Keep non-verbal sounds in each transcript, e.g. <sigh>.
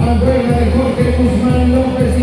Mancuerna de Jorge Guzmán López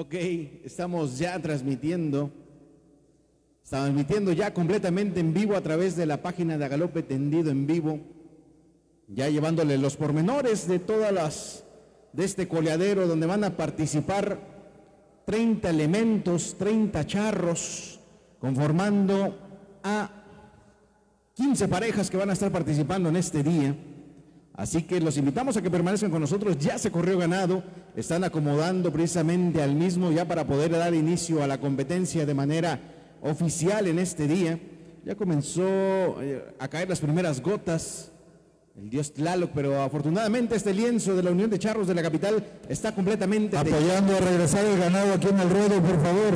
Ok, estamos ya transmitiendo. Estamos transmitiendo ya completamente en vivo a través de la página de Agalope Tendido en vivo. Ya llevándole los pormenores de todas las de este coleadero donde van a participar 30 elementos, 30 charros, conformando a 15 parejas que van a estar participando en este día. Así que los invitamos a que permanezcan con nosotros. Ya se corrió ganado. Están acomodando precisamente al mismo ya para poder dar inicio a la competencia de manera oficial en este día. Ya comenzó eh, a caer las primeras gotas. El dios Tlaloc, pero afortunadamente este lienzo de la Unión de Charros de la capital está completamente Apoyando a regresar el ganado aquí en el ruedo, por favor.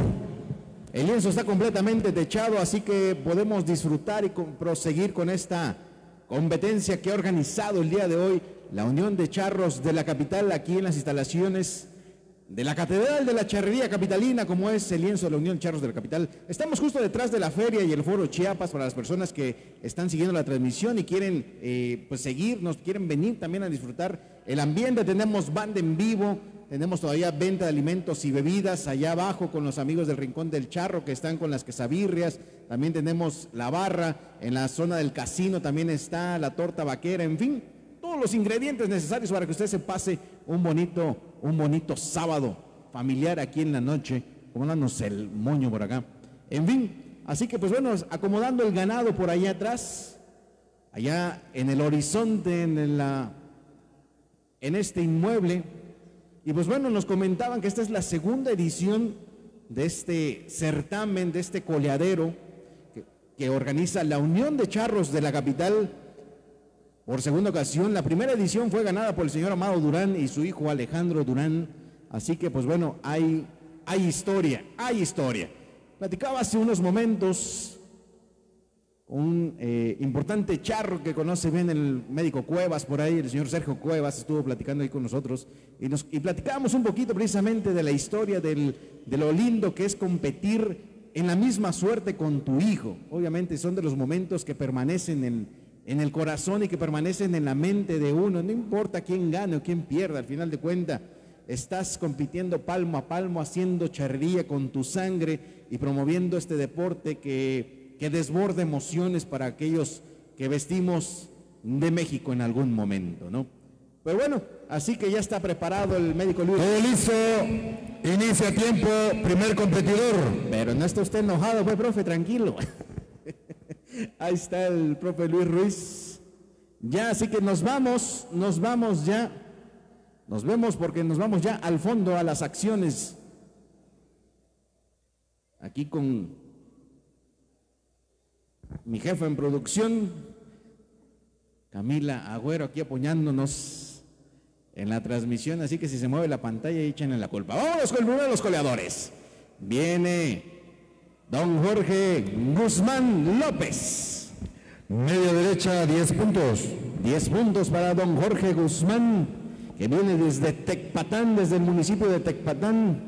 el lienzo está completamente techado, así que podemos disfrutar y proseguir con esta competencia que ha organizado el día de hoy la Unión de Charros de la capital aquí en las instalaciones de la Catedral de la Charrería Capitalina, como es el lienzo de la Unión Charros de la capital. Estamos justo detrás de la feria y el foro Chiapas para las personas que están siguiendo la transmisión y quieren eh, pues seguirnos, quieren venir también a disfrutar el ambiente. Tenemos banda en vivo, Tenemos todavía venta de alimentos y bebidas allá abajo con los amigos del Rincón del Charro que están con las quesabirrias. También tenemos la barra. En la zona del casino también está la torta vaquera. En fin, todos los ingredientes necesarios para que usted se pase un bonito, un bonito sábado familiar aquí en la noche. Pónganos el moño por acá. En fin, así que pues bueno, acomodando el ganado por allá atrás, allá en el horizonte, en, la, en este inmueble. Y pues bueno, nos comentaban que esta es la segunda edición de este certamen, de este coleadero que, organiza la Unión de Charros de la capital por segunda ocasión. La primera edición fue ganada por el señor Amado Durán y su hijo Alejandro Durán. Así que pues bueno, hay, hay historia, hay historia. Platicaba hace unos momentos un eh, importante charro que conoce bien el médico Cuevas por ahí, el señor Sergio Cuevas estuvo platicando ahí con nosotros y, platicábamos un poquito precisamente de la historia de lo lindo que es competir en la misma suerte con tu hijo. Obviamente son de los momentos que permanecen en, en el corazón y que permanecen en la mente de uno. No importa quién gane o quién pierda, al final de cuentas estás compitiendo palmo a palmo, haciendo charrería con tu sangre y promoviendo este deporte que, que desborda emociones para aquellos que vestimos de México en algún momento, ¿no? Pero bueno, así que ya está preparado el médico Luis. Todo listo, inicia tiempo, primer competidor. Pero no está usted enojado, pues, profe, tranquilo. <laughs> Ahí está el profe Luis Ruiz. Ya, así que nos vamos, nos vamos ya. Nos vemos porque nos vamos ya al fondo a las acciones. Aquí con mi jefa en producción, Camila Agüero, aquí apoyándonos en la transmisión. Así que si se mueve la pantalla, échenle la culpa. Vamos con el primero de los coleadores. Viene Don Jorge Guzmán López. Media derecha, 10 puntos. 10 puntos para don Jorge Guzmán, que viene desde Tecpatán, desde el municipio de Tecpatán,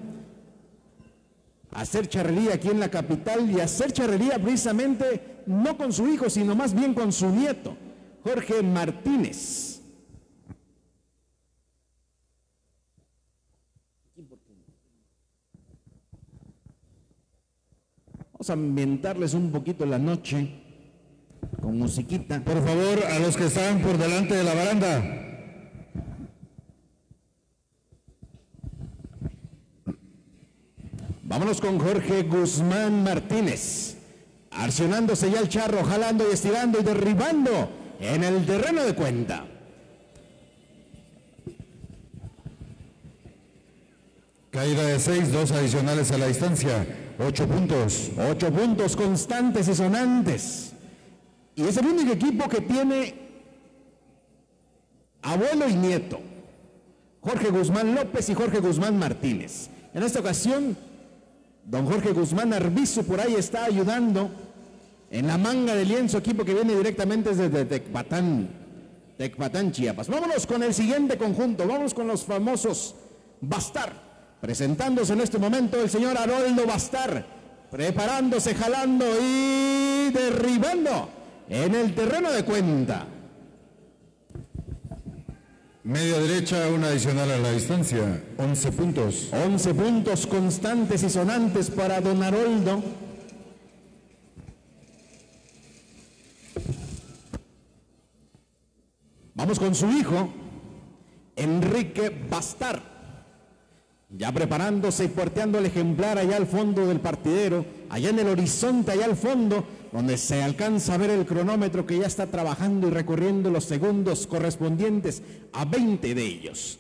a hacer charrería aquí en la capital y hacer charrería precisamente no con su hijo, sino más bien con su nieto, Jorge Martínez. Vamos a ambientarles un poquito la noche con musiquita. Por favor, a los que están por delante de la baranda. Vámonos con Jorge Guzmán Martínez, accionándose ya el charro, jalando y estirando y derribando en el terreno de cuenta. Caída de 6, dos adicionales a la distancia. 8 puntos. Ocho puntos constantes y sonantes. Y es el único equipo que tiene abuelo y nieto. Jorge Guzmán López y Jorge Guzmán Martínez. En esta ocasión, don Jorge Guzmán Arbizu por ahí está ayudando en la manga de lienzo, equipo que viene directamente desde Tecpatán, Tecpatán, Chiapas. Vámonos con el siguiente conjunto, vamos con los famosos Bastar. Presentándose en este momento el señor Haroldo Bastar, preparándose, jalando y derribando en el terreno de cuenta. Media derecha, una adicional a la distancia. 11 puntos. 11 puntos constantes y sonantes para don Haroldo. Vamos con su hijo, Enrique Bastar. Ya preparándose y puerteando el ejemplar allá al fondo del partidero, allá en el horizonte, allá al fondo, donde se alcanza a ver el cronómetro que ya está trabajando y recorriendo los segundos correspondientes a 20 de ellos.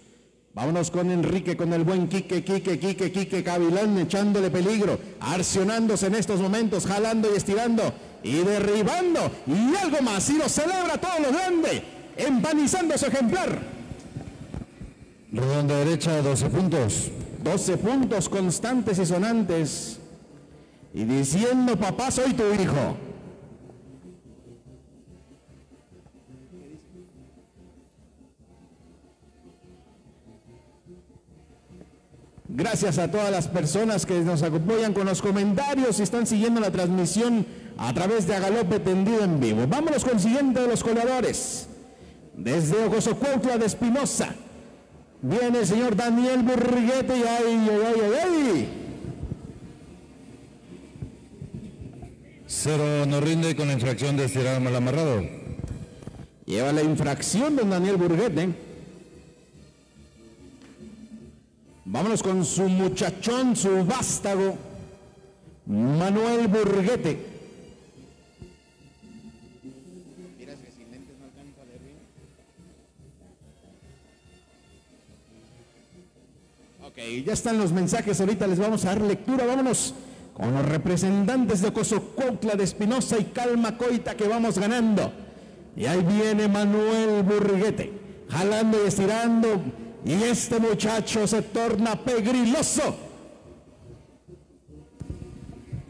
Vámonos con Enrique, con el buen Quique, Quique, Quique, Quique Cavilán, echándole peligro, arcionándose en estos momentos, jalando y estirando y derribando y algo más. Y lo celebra todo lo grande, empanizando su ejemplar. Redonda derecha, 12 puntos. 12 puntos constantes y sonantes. Y diciendo, papá, soy tu hijo. Gracias a todas las personas que nos apoyan con los comentarios y están siguiendo la transmisión a través de Agalope Tendido en Vivo. Vámonos con el siguiente de los coladores. Desde Ojosocuautla de Espinosa, Viene el señor Daniel Burguete y ay, ay, ay, ay, ay. Cero no rinde con la infracción de estirar mal amarrado. Lleva la infracción don Daniel Burguete. Vámonos con su muchachón, su vástago, Manuel Burguete. Ok, ya están los mensajes, ahorita les vamos a dar lectura, vámonos con los representantes de Cozocuautla, de Espinosa y Calma Coita que vamos ganando. Y ahí viene Manuel Burguete, jalando y estirando, y este muchacho se torna pegriloso.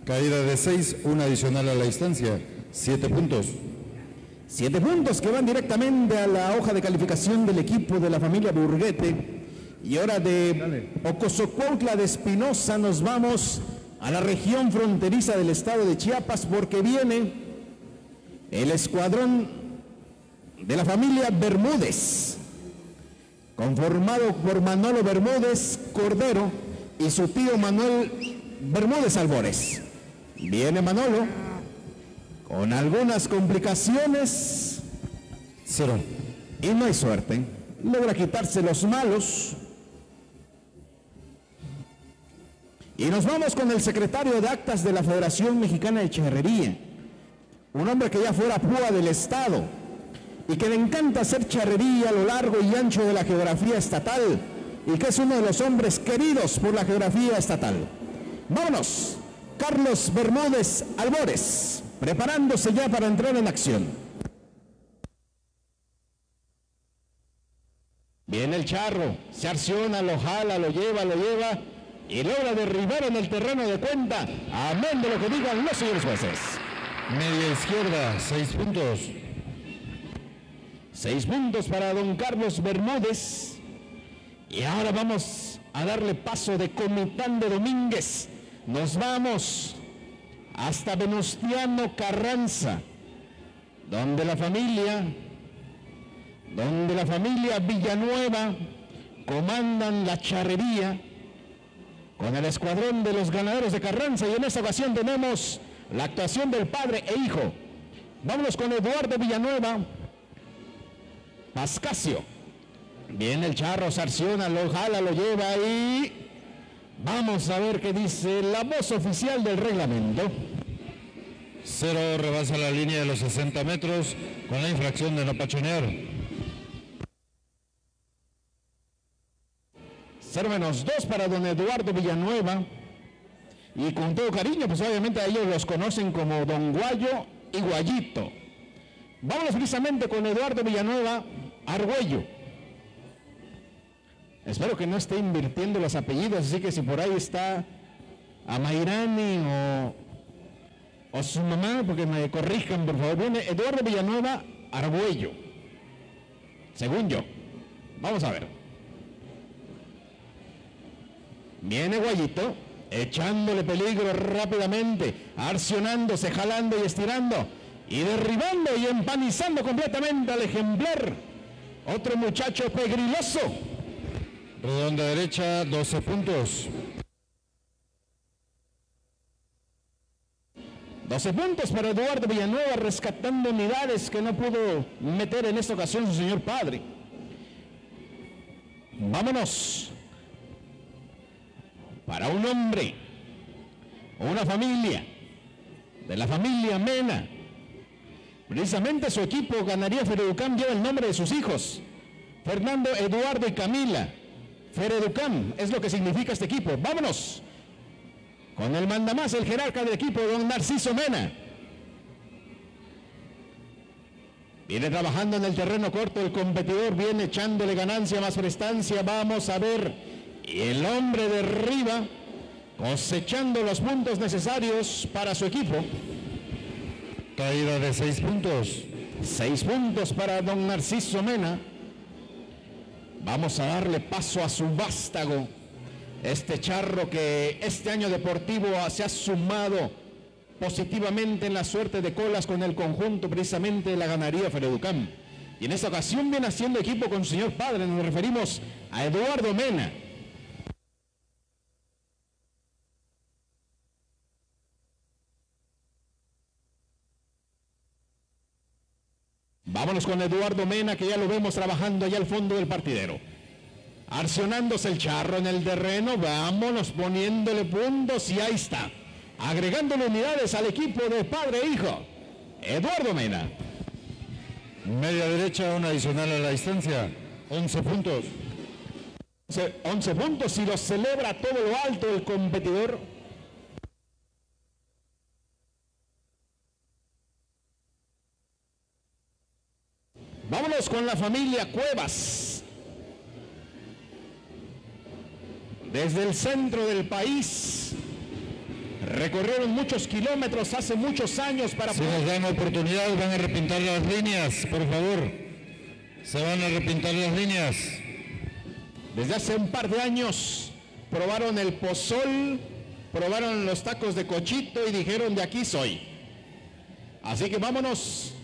Caída de 6, una adicional a la distancia. 7 puntos. Siete puntos que van directamente a la hoja de calificación del equipo de la familia Burguete. Y ahora de Ocosocuautla de Espinosa nos vamos a la región fronteriza del estado de Chiapas porque viene el escuadrón de la familia Bermúdez, conformado por Manolo Bermúdez Cordero y su tío Manuel Bermúdez Albores. Viene Manolo con algunas complicaciones Cero. y no hay suerte. Logra quitarse los malos. Y nos vamos con el secretario de actas de la Federación Mexicana de Charrería. Un hombre que ya fuera púa del Estado y que le encanta hacer charrería a lo largo y ancho de la geografía estatal y que es uno de los hombres queridos por la geografía estatal. Vámonos, Carlos Bermúdez Albores, preparándose ya para entrar en acción. Viene el charro, se acciona, lo jala, lo lleva, lo lleva y logra derribar en el terreno de cuenta. Amén de lo que digan los señores jueces. Media izquierda, 6 puntos. Seis puntos para don Carlos Bermúdez. Y ahora vamos a darle paso de Comitán de Domínguez. Nos vamos hasta Venustiano Carranza, donde la familia, donde la familia Villanueva comandan la charrería con el escuadrón de los ganaderos de Carranza y en esta ocasión tenemos la actuación del padre e hijo. Vámonos con Eduardo Villanueva, Pascasio. Viene el charro, sarciona, lo jala, lo lleva y vamos a ver qué dice la voz oficial del reglamento. Cero rebasa la línea de los 60 metros con la infracción de no pachonear. 0 menos 2 para don Eduardo Villanueva. Y con todo cariño, pues obviamente a ellos los conocen como Don Guayo y Guayito. Vámonos precisamente con Eduardo Villanueva Argüello. Espero que no esté invirtiendo los apellidos, así que si por ahí está Amairani o, o su mamá, porque me corrijan por favor. Viene Eduardo Villanueva Argüello. Según yo. Vamos a ver. Viene Guayito, echándole peligro rápidamente, arcionándose, jalando y estirando, y derribando y empanizando completamente al ejemplar. Otro muchacho pegriloso. Redonda derecha, 12 puntos. 12 puntos para Eduardo Villanueva rescatando unidades que no pudo meter en esta ocasión su señor padre. Vámonos. Para un hombre, una familia, de la familia Mena. Precisamente su equipo ganaría Fereducam lleva el nombre de sus hijos. Fernando, Eduardo y Camila. Fereducam es lo que significa este equipo. Vámonos. Con el mandamás, el jerarca del equipo, don Narciso Mena. Viene trabajando en el terreno corto, el competidor viene echándole ganancia más prestancia. Vamos a ver. Y el hombre de arriba cosechando los puntos necesarios para su equipo. Caída de 6 puntos. Seis puntos para don Narciso Mena. Vamos a darle paso a su vástago. Este charro que este año deportivo se ha sumado positivamente en la suerte de colas con el conjunto precisamente de la ganaría Fereducam. Y en esta ocasión viene haciendo equipo con su señor padre. Nos referimos a Eduardo Mena. Vámonos con Eduardo Mena, que ya lo vemos trabajando allá al fondo del partidero. Arcionándose el charro en el terreno, vámonos poniéndole puntos y ahí está. Agregándole unidades al equipo de padre e hijo. Eduardo Mena. Media derecha, una adicional a la distancia. 11 puntos. 11 puntos y lo celebra todo lo alto el competidor. Vámonos con la familia Cuevas. Desde el centro del país recorrieron muchos kilómetros hace muchos años para Si nos dan oportunidad, van a repintar las líneas, por favor. Se van a repintar las líneas. Desde hace un par de años probaron el pozol, probaron los tacos de cochito y dijeron de aquí soy. Así que vámonos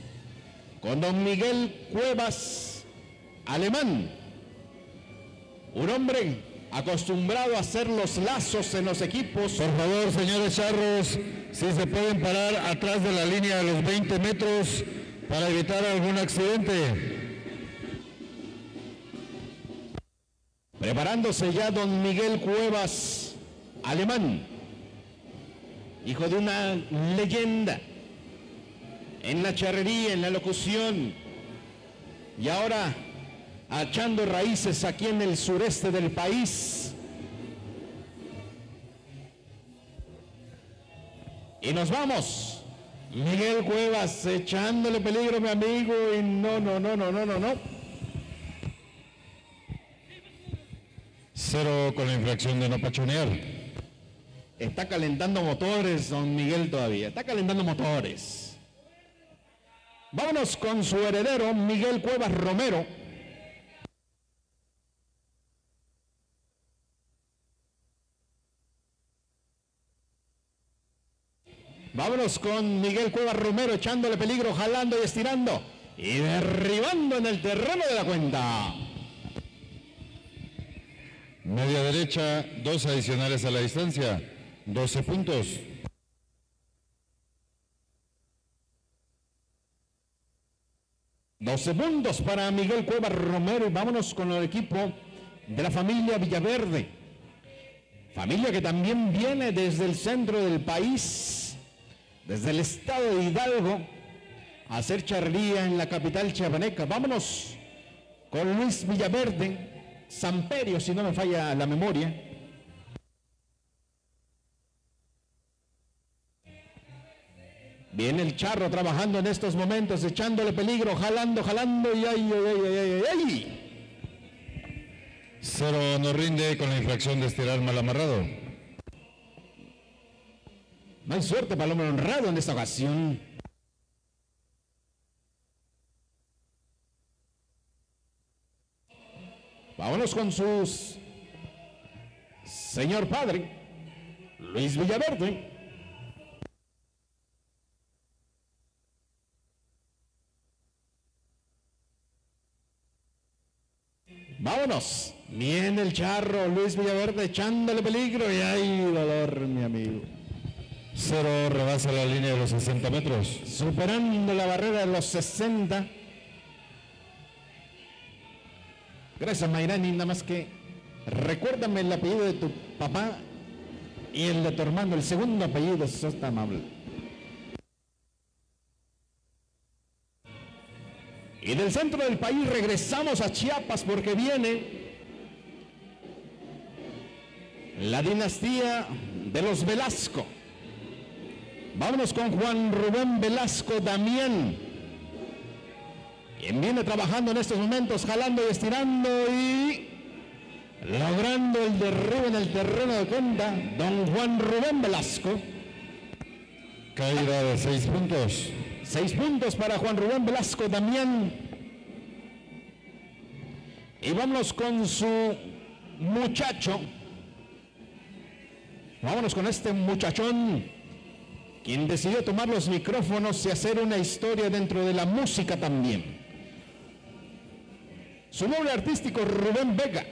con don Miguel Cuevas, alemán. Un hombre acostumbrado a hacer los lazos en los equipos. Por favor, señores charros, si se pueden parar atrás de la línea de los 20 metros para evitar algún accidente. Preparándose ya don Miguel Cuevas, alemán, hijo de una leyenda en la charrería, en la locución, y ahora echando raíces aquí en el sureste del país. Y nos vamos. Miguel Cuevas echándole peligro, mi amigo, y no, no, no, no, no, no, no. Cero con la infracción de no pachonear. Está calentando motores, don Miguel todavía. Está calentando motores. Vámonos con su heredero, Miguel Cuevas Romero. Vámonos con Miguel Cuevas Romero echándole peligro, jalando y estirando y derribando en el terreno de la cuenta. Media derecha, dos adicionales a la distancia. 12 puntos. Doce puntos para Miguel Cuevas Romero y vámonos con el equipo de la familia Villaverde. Familia que también viene desde el centro del país, desde el estado de Hidalgo, a hacer charrería en la capital chiapaneca. Vámonos con Luis Villaverde, Samperio, si no me falla la memoria. Viene el charro trabajando en estos momentos, echándole peligro, jalando, jalando y ay, ay, ay, ay, ay, ay. Cero no rinde con la infracción de estirar mal amarrado. No hay suerte para el hombre honrado en esta ocasión. Vámonos con sus señor padre, Luis Villaverde. Vámonos. Viene el charro, Luis Villaverde echándole peligro y hay dolor, mi amigo. Cero rebasa la línea de los 60 metros. Superando la barrera de los 60. Gracias, Mayrani. Nada más que recuérdame el apellido de tu papá y el de tu hermano, el segundo apellido, sos tan amable. Y del centro del país regresamos a Chiapas porque viene la dinastía de los Velasco. Vámonos con Juan Rubén Velasco Damián, quien viene trabajando en estos momentos, jalando y estirando y logrando el derribo en el terreno de cuenta, don Juan Rubén Velasco. Caída de 6 puntos. Seis puntos para Juan Rubén Velasco Damián. Y vámonos con su muchacho. Vámonos con este muchachón, quien decidió tomar los micrófonos y hacer una historia dentro de la música también. Su nombre artístico Rubén Vega.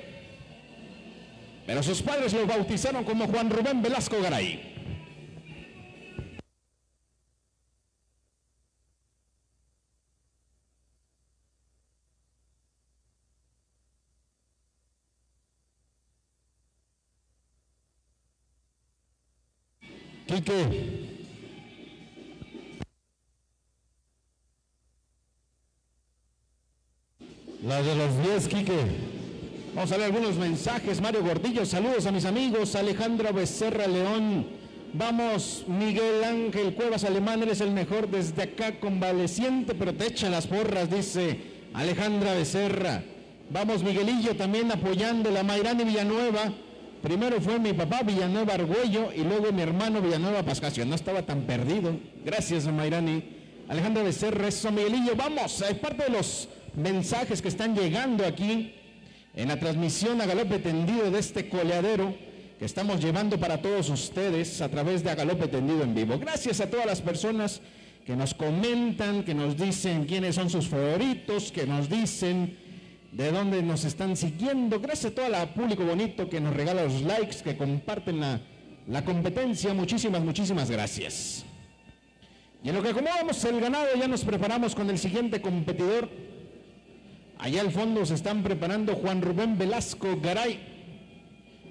Pero sus padres lo bautizaron como Juan Rubén Velasco Garay. Quique. La de los 10, Quique. Vamos a leer algunos mensajes. Mario Gordillo, saludos a mis amigos. Alejandro Becerra León. Vamos, Miguel Ángel Cuevas Alemán, eres el mejor desde acá, convaleciente, pero te echa las porras, dice Alejandra Becerra. Vamos, Miguelillo, también apoyando la Mayrani Villanueva. Primero fue mi papá Villanueva Argüello y luego mi hermano Villanueva Pascasio. No estaba tan perdido. Gracias, Mayrani. Alejandra Becerra, eso, Miguelillo. Vamos, es parte de los mensajes que están llegando aquí en la transmisión a galope tendido de este coleadero que estamos llevando para todos ustedes a través de a galope tendido en vivo. Gracias a todas las personas que nos comentan, que nos dicen quiénes son sus favoritos, que nos dicen de dónde nos están siguiendo. Gracias a todo el público bonito que nos regala los likes, que comparten la, la competencia. Muchísimas, muchísimas gracias. Y en lo que acomodamos el ganado, ya nos preparamos con el siguiente competidor. Allá al fondo se están preparando Juan Rubén Velasco Garay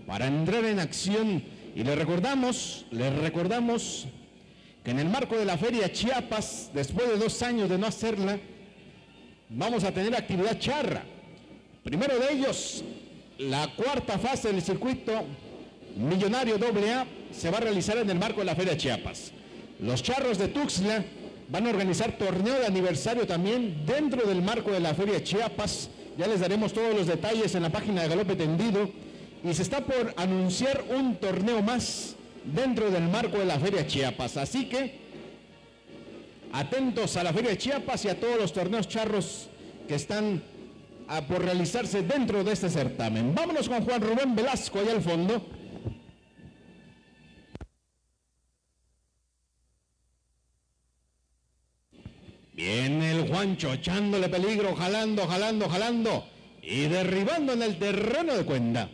para entrar en acción. Y le recordamos, le recordamos que en el marco de la Feria Chiapas, después de dos años de no hacerla, vamos a tener actividad charra. Primero de ellos, la cuarta fase del circuito millonario AA se va a realizar en el marco de la Feria Chiapas. Los charros de Tuxtla van a organizar torneo de aniversario también dentro del marco de la Feria Chiapas. Ya les daremos todos los detalles en la página de Galope Tendido. Y se está por anunciar un torneo más dentro del marco de la Feria Chiapas. Así que atentos a la Feria Chiapas y a todos los torneos charros que están a por realizarse dentro de este certamen. Vámonos con Juan Rubén Velasco allá al fondo. Viene el Juancho echándole peligro, jalando, jalando, jalando y derribando en el terreno de cuenta.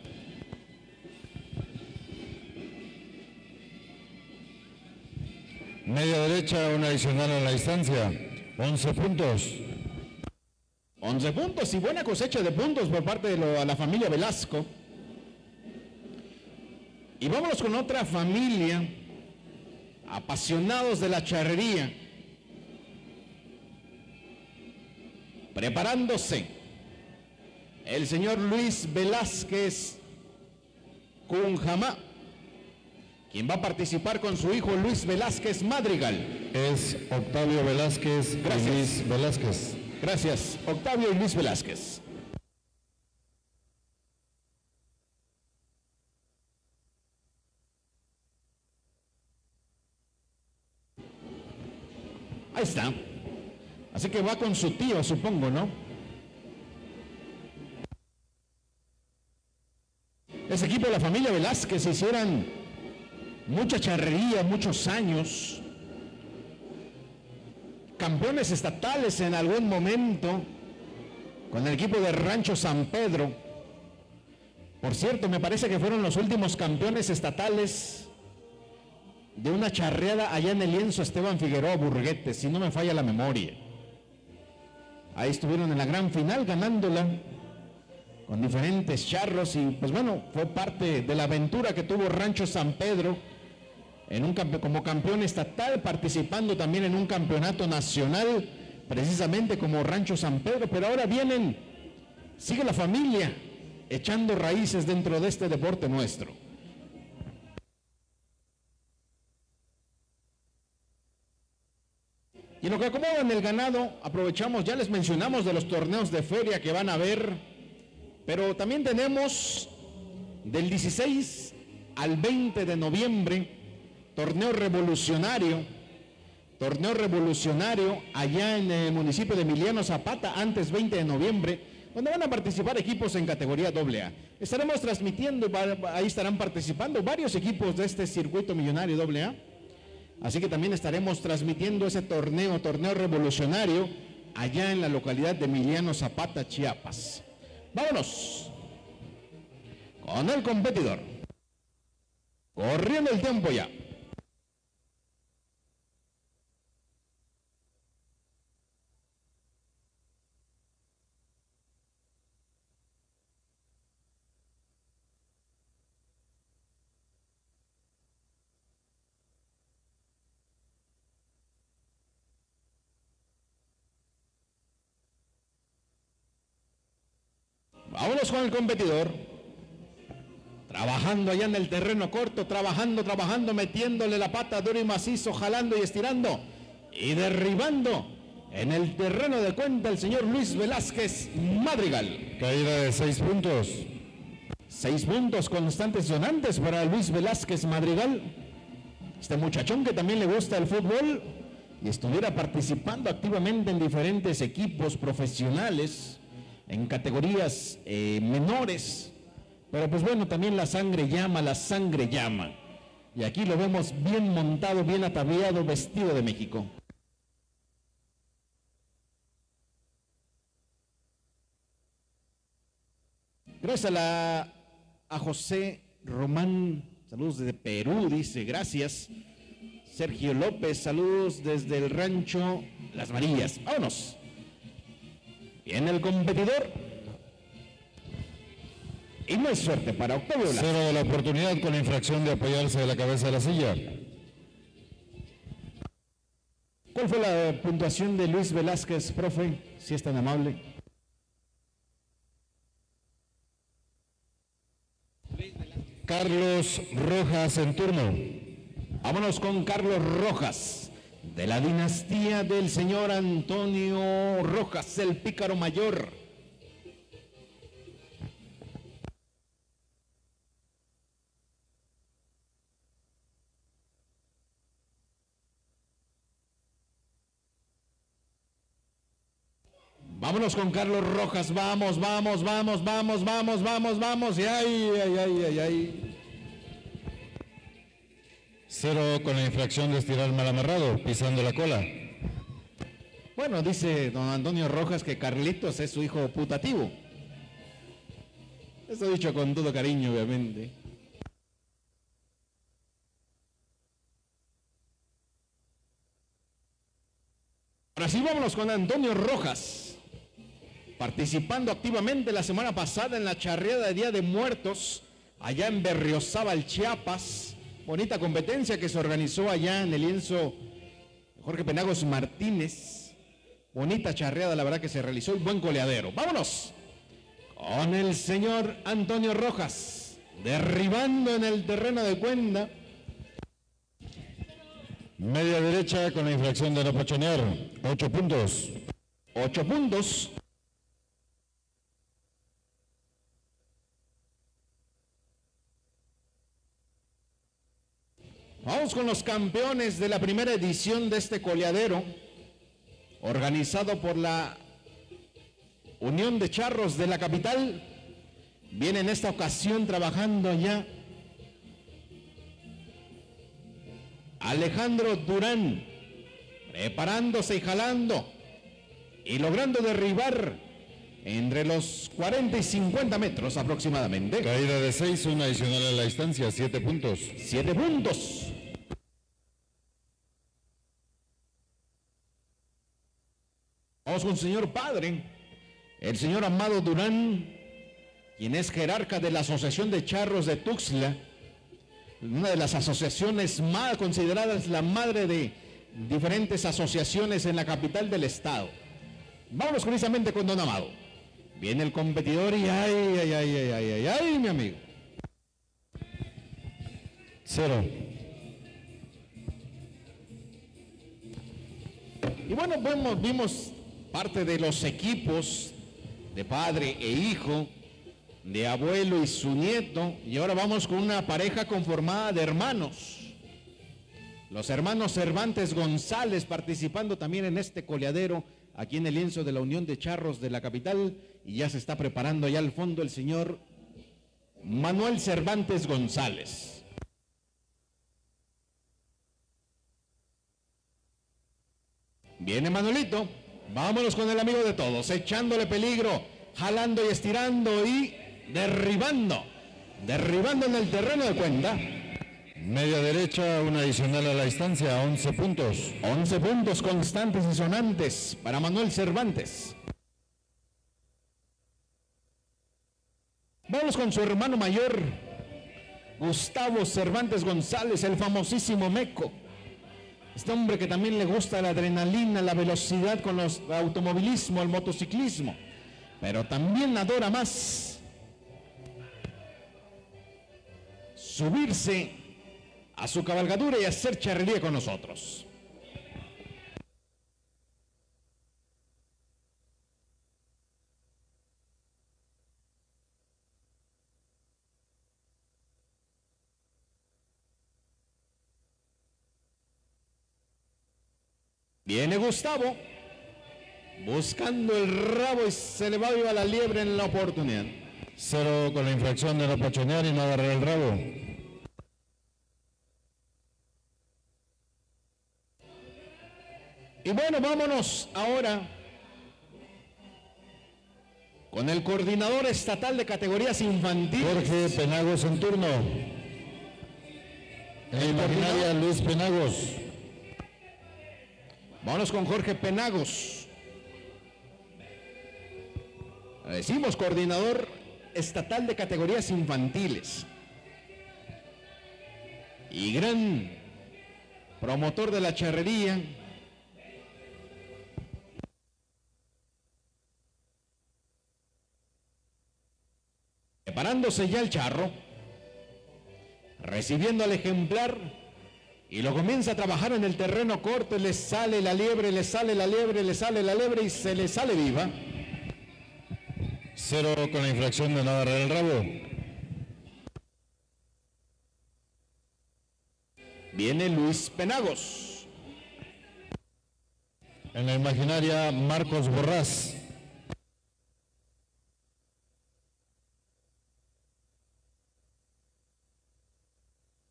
Media derecha, una adicional a la distancia. 11 puntos. 11 puntos y buena cosecha de puntos por parte de lo- la familia Velasco. Y vámonos con otra familia, apasionados de la charrería, preparándose. El señor Luis Velázquez Cunjamá, quien va a participar con su hijo Luis Velázquez Madrigal. Es Octavio Velázquez Gracias. y Luis Velázquez. Gracias, Octavio y Luis Velázquez. Ahí está. Así que va con su tío, supongo, ¿no? Ese equipo de la familia Velázquez hicieran mucha charrería, muchos años campeones estatales en algún momento con el equipo de Rancho San Pedro. Por cierto, me parece que fueron los últimos campeones estatales de una charreada allá en el lienzo Esteban Figueroa Burguete, si no me falla la memoria. Ahí estuvieron en la gran final ganándola con diferentes charros y pues bueno, fue parte de la aventura que tuvo Rancho San Pedro en un como campeón estatal, participando también en un campeonato nacional, precisamente como Rancho San Pedro, pero ahora vienen, sigue la familia echando raíces dentro de este deporte nuestro. Y lo que acomodan el ganado, aprovechamos, ya les mencionamos de los torneos de feria que van a haber, pero también tenemos del 16 al 20 de noviembre, torneo revolucionario, torneo revolucionario allá en el municipio de Emiliano Zapata, antes 20 de noviembre, donde van a participar equipos en categoría AA. Estaremos transmitiendo, ahí estarán participando varios equipos de este circuito millonario AA. Así que también estaremos transmitiendo ese torneo, torneo revolucionario, allá en la localidad de Emiliano Zapata, Chiapas. Vámonos. Con el competidor. Corriendo el tiempo ya. Con el competidor. Trabajando allá en el terreno corto, trabajando, trabajando, metiéndole la pata duro y macizo, jalando y estirando y derribando en el terreno de cuenta el señor Luis Velázquez Madrigal. Caída de seis puntos. Seis puntos constantes y sonantes para Luis Velázquez Madrigal. Este muchachón que también le gusta el fútbol y estuviera participando activamente en diferentes equipos profesionales, en categorías eh, menores. Pero pues bueno, también la sangre llama, la sangre llama. Y aquí lo vemos bien montado, bien ataviado, vestido de México. Gracias a, José Román, saludos desde Perú, dice, gracias. Sergio López, saludos desde el rancho Las Marías. Vámonos. Viene el competidor. Y no hay suerte para Octavio Blas. Cero de la oportunidad con la infracción de apoyarse de la cabeza de la silla. ¿Cuál fue la puntuación de Luis Velázquez, profe? Si es tan amable. Carlos Rojas en turno. Vámonos con Carlos Rojas, de la dinastía del señor Antonio Rojas, el pícaro mayor. Vámonos con Carlos Rojas, vamos, vamos, vamos, vamos, vamos, vamos, vamos, y ay, ay, ay, ay, ay. Cero con la infracción de estirar mal amarrado, pisando la cola. Bueno, dice don Antonio Rojas que Carlitos es su hijo putativo. Eso dicho con todo cariño, obviamente. Ahora sí, vámonos con Antonio Rojas, participando activamente la semana pasada en la charreada de Día de Muertos, allá en Berriozábal, Chiapas. Bonita competencia que se organizó allá en el lienzo Jorge Penagos Martínez. Bonita charreada, la verdad que se realizó y buen coleadero. Vámonos con el señor Antonio Rojas, derribando en el terreno de cuenta. Media derecha con la infracción de no pachonear. Ocho puntos. Ocho puntos. Vamos con los campeones de la primera edición de este coleadero, organizado por la Unión de Charros de la capital. Viene en esta ocasión trabajando ya Alejandro Durán, preparándose y jalando y logrando derribar entre los 40 y 50 metros aproximadamente. Caída de seis, una adicional a la distancia, siete puntos. Siete puntos. Vamos con el señor padre, el señor Amado Durán, quien es jerarca de la Asociación de Charros de Tuxtla, una de las asociaciones más consideradas la madre de diferentes asociaciones en la capital del estado. Vámonos precisamente con Don Amado. Viene el competidor y ay, ay, ay, ay, ay, ay, ay, mi amigo. Cero. Y bueno, vemos, vimos parte de los equipos de padre e hijo, de abuelo y su nieto, y ahora vamos con una pareja conformada de hermanos. Los hermanos Cervantes González participando también en este coleadero aquí en el lienzo de la Unión de Charros de la capital, y ya se está preparando allá al fondo el señor Manuel Cervantes González. Viene Manuelito. Vámonos con el amigo de todos, echándole peligro. jalando y estirando y derribando, derribando en el terreno de cuenta. Media derecha, una adicional a la distancia, 11 puntos. 11 puntos constantes y sonantes para Manuel Cervantes. Vamos con su hermano mayor, Gustavo Cervantes González, el famosísimo Meco. Este hombre que también le gusta la adrenalina, la velocidad con los automovilismo, el motociclismo, pero también adora más subirse a su cabalgadura y hacer charrería con nosotros. Viene Gustavo buscando el rabo y se le va viva la liebre en la oportunidad. Cero con la infracción de no pachonear y no agarrar el rabo. Y bueno, vámonos ahora con el coordinador estatal de categorías infantiles. Jorge Penagos en turno. En la imaginaria Luis Penagos. Vámonos con Jorge Penagos. Decimos coordinador estatal de categorías infantiles. Y gran promotor de la charrería. Preparándose ya el charro. Recibiendo al ejemplar y lo comienza a trabajar en el terreno corto, le sale la liebre, le sale la liebre, le sale la liebre y se le sale viva. Cero con la infracción de no agarrar el rabo. Viene Luis Penagos. En la imaginaria Marcos Borrás.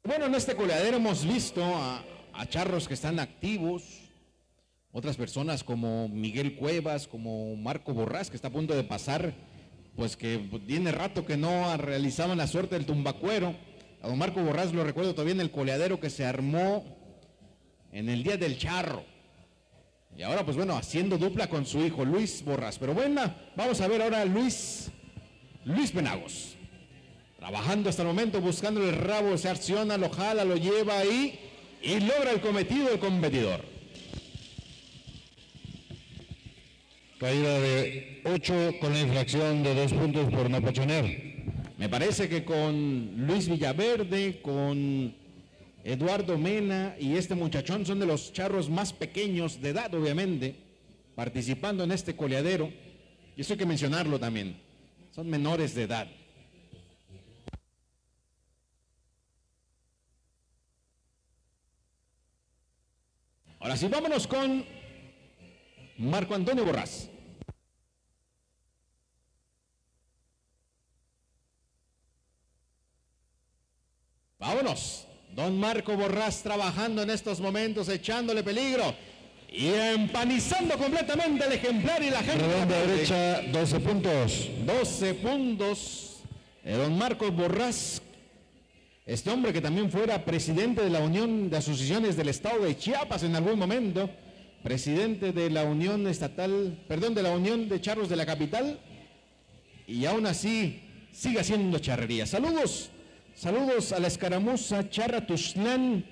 Bueno, en este coleadero hemos visto a, charros que están activos, otras personas como Miguel Cuevas, como Marco Borrás, que está a punto de pasar, pues que tiene rato que no realizaban la suerte del tumbacuero. A don Marco Borrás lo recuerdo todavía en el coleadero que se armó en el día del charro. Y ahora, pues bueno, haciendo dupla con su hijo Luis Borrás. Pero bueno, vamos a ver ahora a Luis, Luis Penagos. Trabajando hasta el momento, buscando el rabo, se acciona, lo jala, lo lleva ahí y logra el cometido del competidor. Caída de 8 con la infracción de 2 puntos por no pachonear. Me parece que con Luis Villaverde, con Eduardo Mena y este muchachón son de los charros más pequeños de edad, obviamente, participando en este coleadero. Y eso hay que mencionarlo también. Son menores de edad. Ahora sí, vámonos con Marco Antonio Borrás. Vámonos. Don Marco Borrás trabajando en estos momentos, echándole peligro y empanizando completamente el ejemplar y la gente. Redonda derecha, 12 puntos. 12 puntos. de don Marco Borrás, este hombre que también fuera presidente de la Unión de Asociaciones del Estado de Chiapas en algún momento, presidente de la Unión Estatal, perdón, de la Unión de Charros de la Capital, y aún así sigue haciendo charrería. Saludos, saludos a la escaramuza Charra Tuxtlán,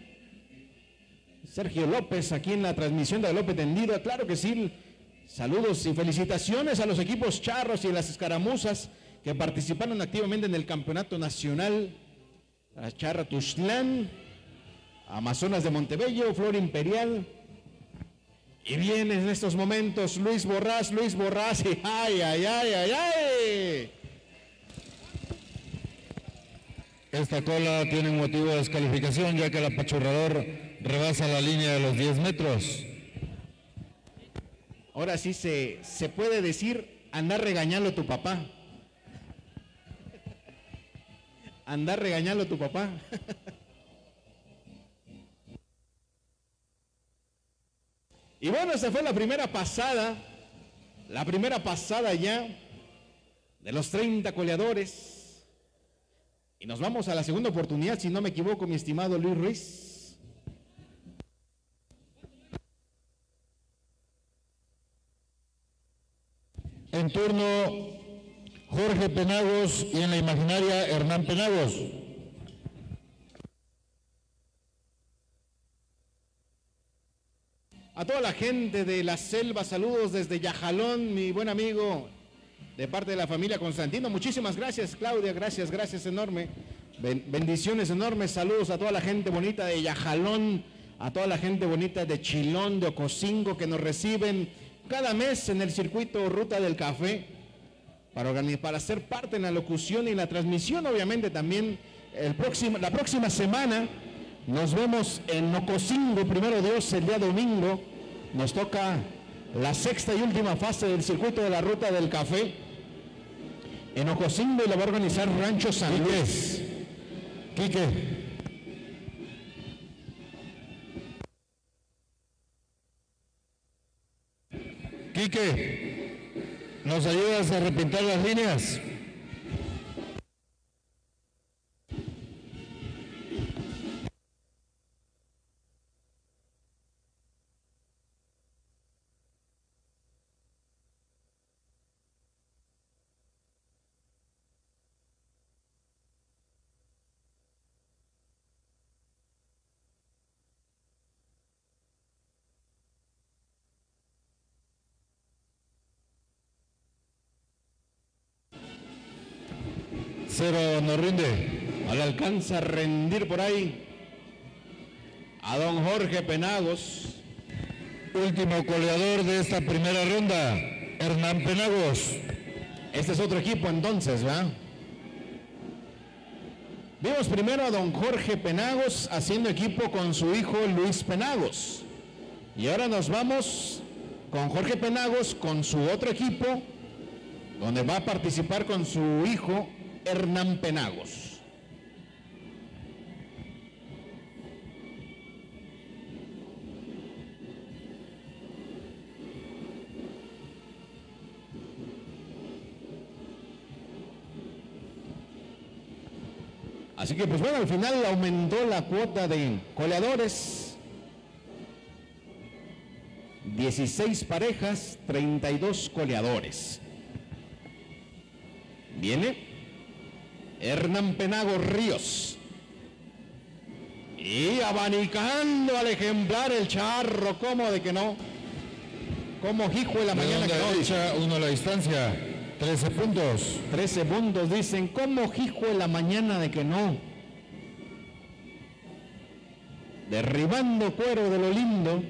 Sergio López, aquí en la transmisión de López Tendido, claro que sí. Saludos y felicitaciones a los equipos charros y las escaramuzas que participaron activamente en el campeonato nacional a Charra Tuxtlán, Amazonas de Montebello, Flor Imperial. Y viene en estos momentos Luis Borrás, Luis Borrás, y ay, ay, ay, ay, ay. Esta cola tiene un motivo de descalificación ya que el apachurrador rebasa la línea de los 10 metros. Ahora sí se, se puede decir andar regañando a tu papá. Andar regañando a tu papá. Y bueno, esa fue la primera pasada, la primera pasada ya de los 30 coleadores. Y nos vamos a la segunda oportunidad, si no me equivoco, mi estimado Luis Ruiz. En turno Jorge Penagos y en la imaginaria Hernán Penagos. A toda la gente de la selva, saludos desde Yajalón, mi buen amigo, de parte de la familia Constantino. Muchísimas gracias, Claudia, gracias, gracias enorme. Ben- bendiciones enormes, saludos a toda la gente bonita de Yajalón, a toda la gente bonita de Chilón, de Ocosingo, que nos reciben cada mes en el circuito Ruta del Café para, para ser parte en la locución y la transmisión, obviamente también el próximo, la próxima semana nos vemos en Ocosingo, primero Dios, el día domingo, nos toca la sexta y última fase del circuito de la Ruta del Café en Ocosingo y lo va a organizar Rancho San Luis. Quique. Quique, ¿nos ayudas a repintar las líneas? Cero nos rinde. Al alcanza a rendir por ahí a don Jorge Penagos. Último coleador de esta primera ronda, Hernán Penagos. Este es otro equipo entonces, ¿va? Vimos primero a don Jorge Penagos haciendo equipo con su hijo Luis Penagos. Y ahora nos vamos con Jorge Penagos con su otro equipo, donde va a participar con su hijo Hernán Penagos. Así que pues bueno, al final aumentó la cuota de coleadores. 16 parejas, 32 coleadores. Viene Hernán Penago Ríos. Y abanicando al ejemplar el charro, ¿cómo de que no? Como hijo de la mañana que no. uno a la distancia. 13 puntos. 13 puntos dicen, ¿cómo hijo de la mañana de que no? Derribando cuero de lo lindo.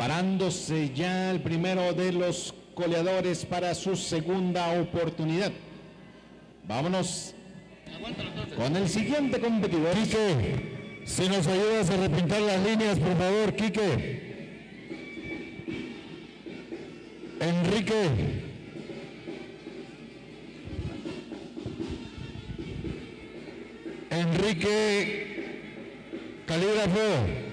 Preparándose ya el primero de los coleadores para su segunda oportunidad. Vámonos con el siguiente competidor. Quique, si nos ayudas a repintar las líneas, por favor, Quique. Enrique. Enrique Calígrafo.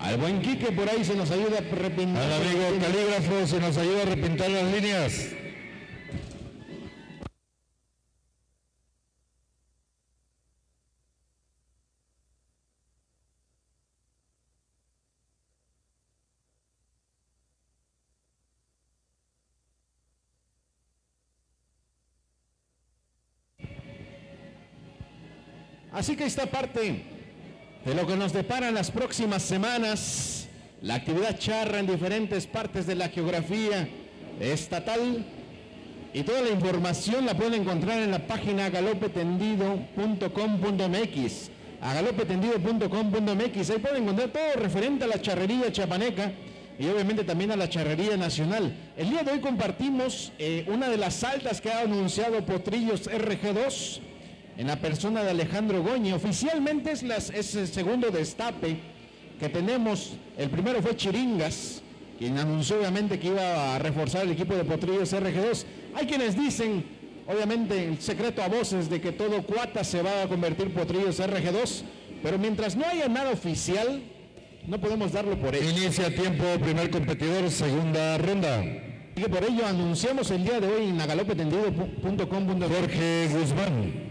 Al buen Quique por ahí se nos ayuda a repintar. Al amigo Calígrafo, si nos ayuda a repintar las líneas. Así que esta parte de lo que nos depara las próximas semanas, la actividad charra en diferentes partes de la geografía estatal y toda la información la pueden encontrar en la página galopetendido.com.mx a galopetendido.com.mx ahí pueden encontrar todo referente a la charrería chapaneca y obviamente también a la charrería nacional. El día de hoy compartimos eh, una de las altas que ha anunciado Potrillos RG2 en la persona de Alejandro Goñi. Oficialmente es, las- es el segundo destape que tenemos. El primero fue Chiringas, quien anunció obviamente que iba a reforzar el equipo de Potrillos RG2. Hay quienes dicen, obviamente, el secreto a voces de que todo cuata se va a convertir potrillos RG2, pero mientras no haya nada oficial, no podemos darlo por hecho. Inicia tiempo, primer competidor, segunda ronda. Y que por ello anunciamos el día de hoy en agalopetendido.com. Jorge Guzmán.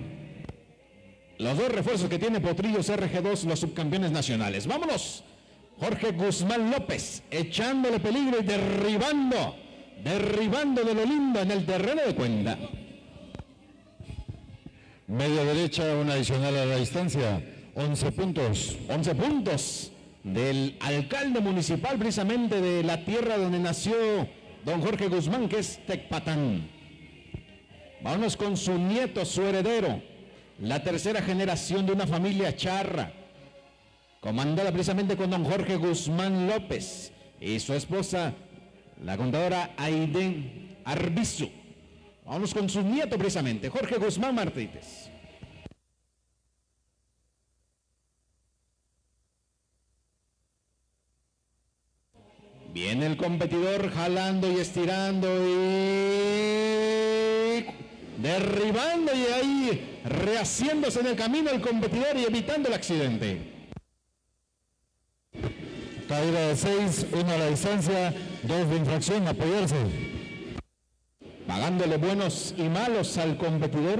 Los dos refuerzos que tiene Potrillos RG2, los subcampeones nacionales. Vámonos. Jorge Guzmán López, echándole peligro y derribando, derribando de lo lindo en el terreno de cuenta. Media derecha, una adicional a la distancia. 11 puntos. 11 puntos del alcalde municipal precisamente de la tierra donde nació don Jorge Guzmán, que es Tecpatán. Vámonos con su nieto, su heredero, la tercera generación de una familia charra, comandada precisamente con don Jorge Guzmán López y su esposa, la contadora Aiden Arbizu. Vámonos con su nieto precisamente, Jorge Guzmán Martínez. Viene el competidor jalando y estirando y derribando y ahí rehaciéndose en el camino el competidor y evitando el accidente. Caída de 6, 1 a la distancia, 2 de infracción, apoyarse. Pagándole buenos y malos al competidor.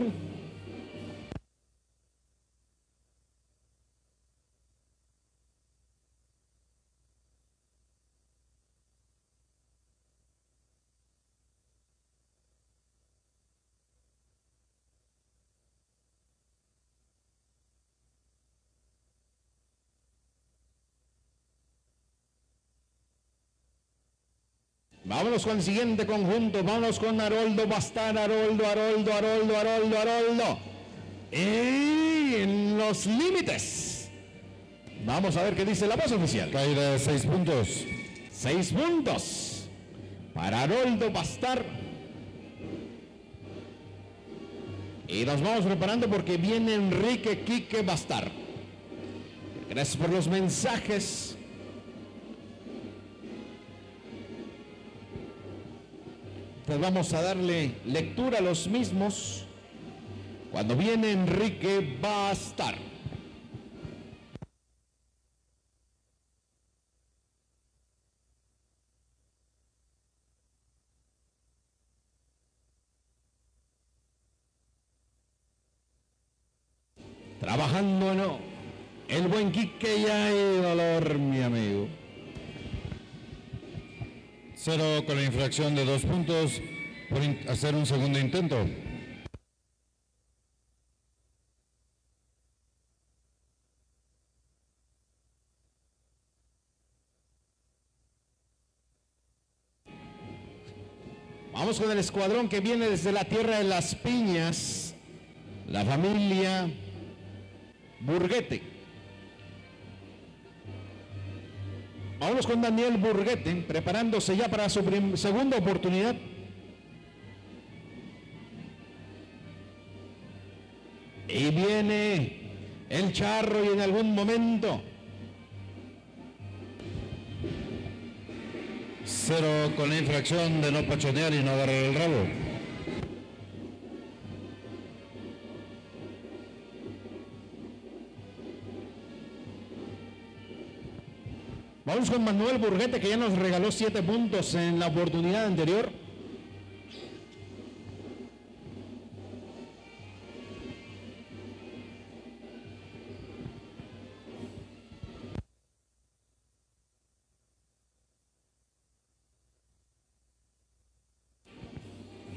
Vámonos con el siguiente conjunto. Vámonos con Haroldo Bastar, Haroldo, Haroldo, Haroldo, Haroldo, Haroldo. Y en los límites. Vamos a ver qué dice la voz oficial. Caída de 6 puntos. Seis puntos para Haroldo Bastar. Y nos vamos preparando porque viene Enrique Quique Bastar. Gracias por los mensajes. Pues vamos a darle lectura a los mismos. Cuando viene Enrique Bastar. Trabajando no. El buen Quique ya hay dolor, mi amigo. Cero con la infracción de 2 puntos por hacer un segundo intento. Vamos con el escuadrón que viene desde la tierra de las piñas, la familia Burguete. Vamos con Daniel Burguete, preparándose ya para su segunda oportunidad. Y viene el charro y en algún momento Cero con la infracción de no pachonear y no agarrar el rabo. Vamos con Manuel Burguete que ya nos regaló siete puntos en la oportunidad anterior.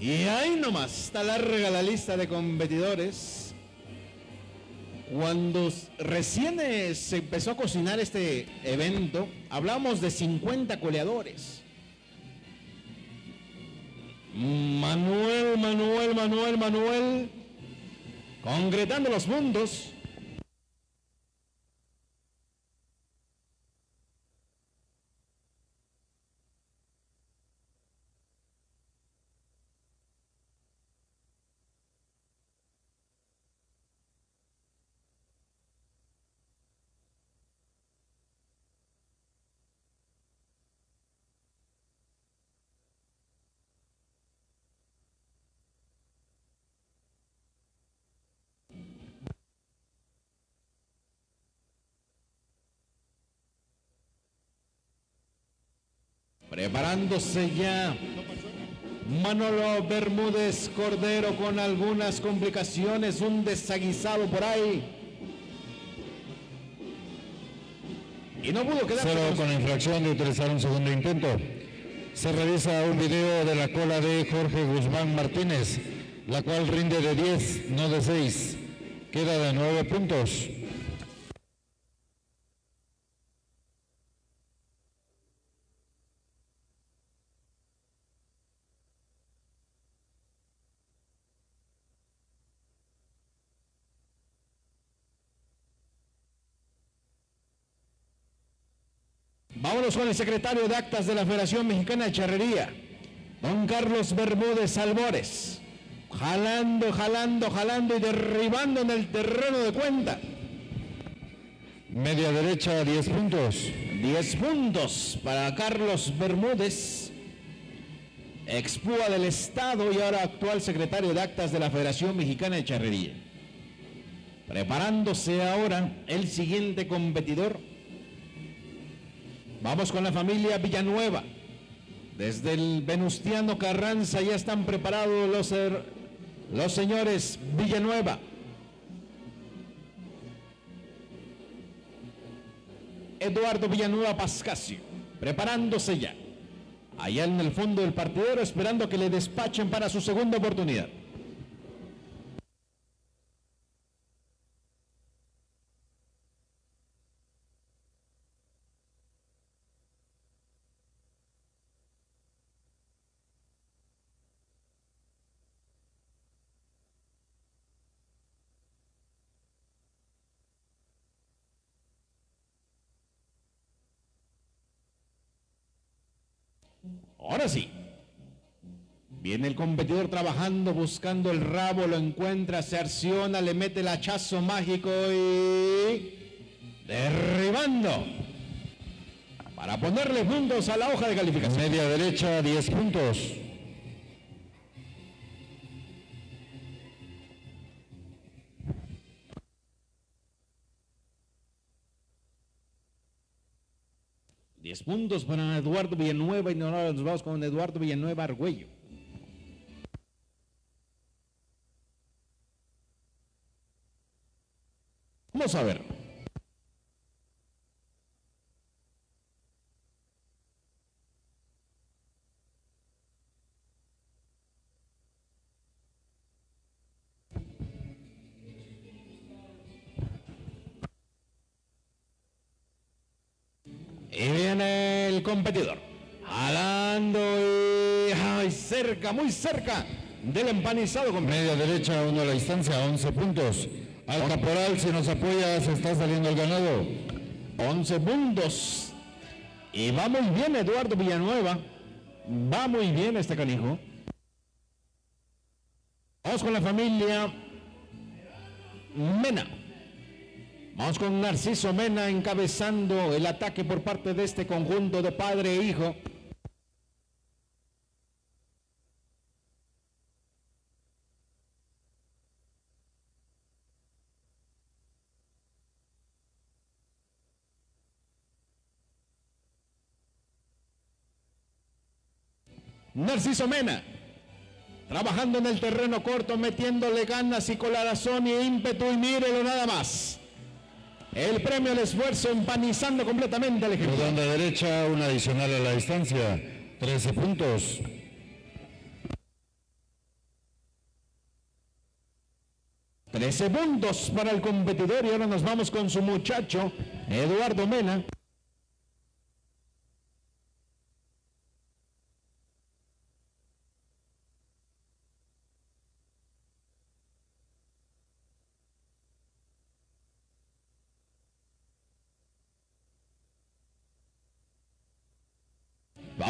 Y ahí nomás está larga la lista de competidores. Cuando recién eh, se empezó a cocinar este evento, hablamos de 50 coleadores. Manuel, Manuel, Manuel, Manuel, concretando los puntos. Preparándose ya. Manolo Bermúdez Cordero con algunas complicaciones, un desaguisado por ahí. Y no pudo quedar. Cero con infracción de utilizar un segundo intento. Se revisa un video de la cola de Jorge Guzmán Martínez, la cual rinde de 10, no de 6. Queda de 9 puntos. Vámonos con el secretario de Actas de la Federación Mexicana de Charrería, don Carlos Bermúdez Albores. Jalando, jalando, jalando y derribando en el terreno de cuenta. Media derecha, 10 puntos. 10 puntos para Carlos Bermúdez, expúa del Estado y ahora actual secretario de Actas de la Federación Mexicana de Charrería. Preparándose ahora el siguiente competidor. Vamos con la familia Villanueva. Desde el Venustiano Carranza ya están preparados los, los señores Villanueva. Eduardo Villanueva Pascasio, preparándose ya. Allá en el fondo del partidero, esperando que le despachen para su segunda oportunidad. Ahora sí. Viene el competidor trabajando, buscando el rabo, lo encuentra, se acciona, le mete el hachazo mágico y... Derribando. Para ponerle puntos a la hoja de calificación. Media derecha, 10 puntos. Puntos para Eduardo Villanueva y ahora nos vamos con Eduardo Villanueva Argüello. Vamos a ver. El competidor. Jalando y cerca, muy cerca del empanizado con Media derecha, uno a la distancia, 11 puntos. Al caporal, si nos apoya, se está saliendo el ganado. 11 puntos. Y va muy bien Eduardo Villanueva. Va muy bien este canijo. Vamos con la familia Mena. Vamos con Narciso Mena encabezando el ataque por parte de este conjunto de padre e hijo. Narciso Mena, trabajando en el terreno corto, metiéndole ganas y coloración y ímpetu y mírelo nada más. El premio al esfuerzo empanizando completamente al ejecutivo. Redonda derecha, una adicional a la distancia, 13 puntos. Trece puntos para el competidor y ahora nos vamos con su muchacho, Eduardo Mena.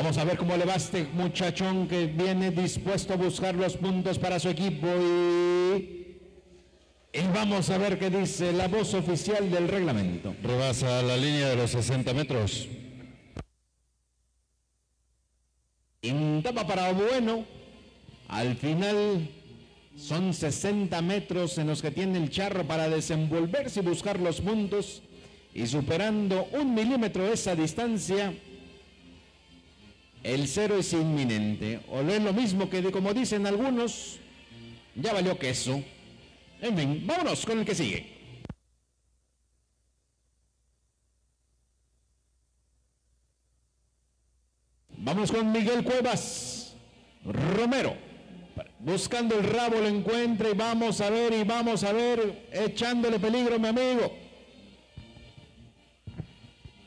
Vamos a ver cómo le va este muchachón que viene dispuesto a buscar los puntos para su equipo y... Y vamos a ver qué dice la voz oficial del reglamento. Rebasa la línea de los 60 metros. Intapa para bueno. Al final son 60 metros en los que tiene el charro para desenvolverse y buscar los puntos. Y superando un milímetro esa distancia, El cero es inminente. O no es lo mismo que de, como dicen algunos, ya valió queso. En fin, vámonos con el que sigue. Vamos con Miguel Cuevas Romero. Buscando el rabo lo encuentra y vamos a ver y vamos a ver echándole peligro mi amigo.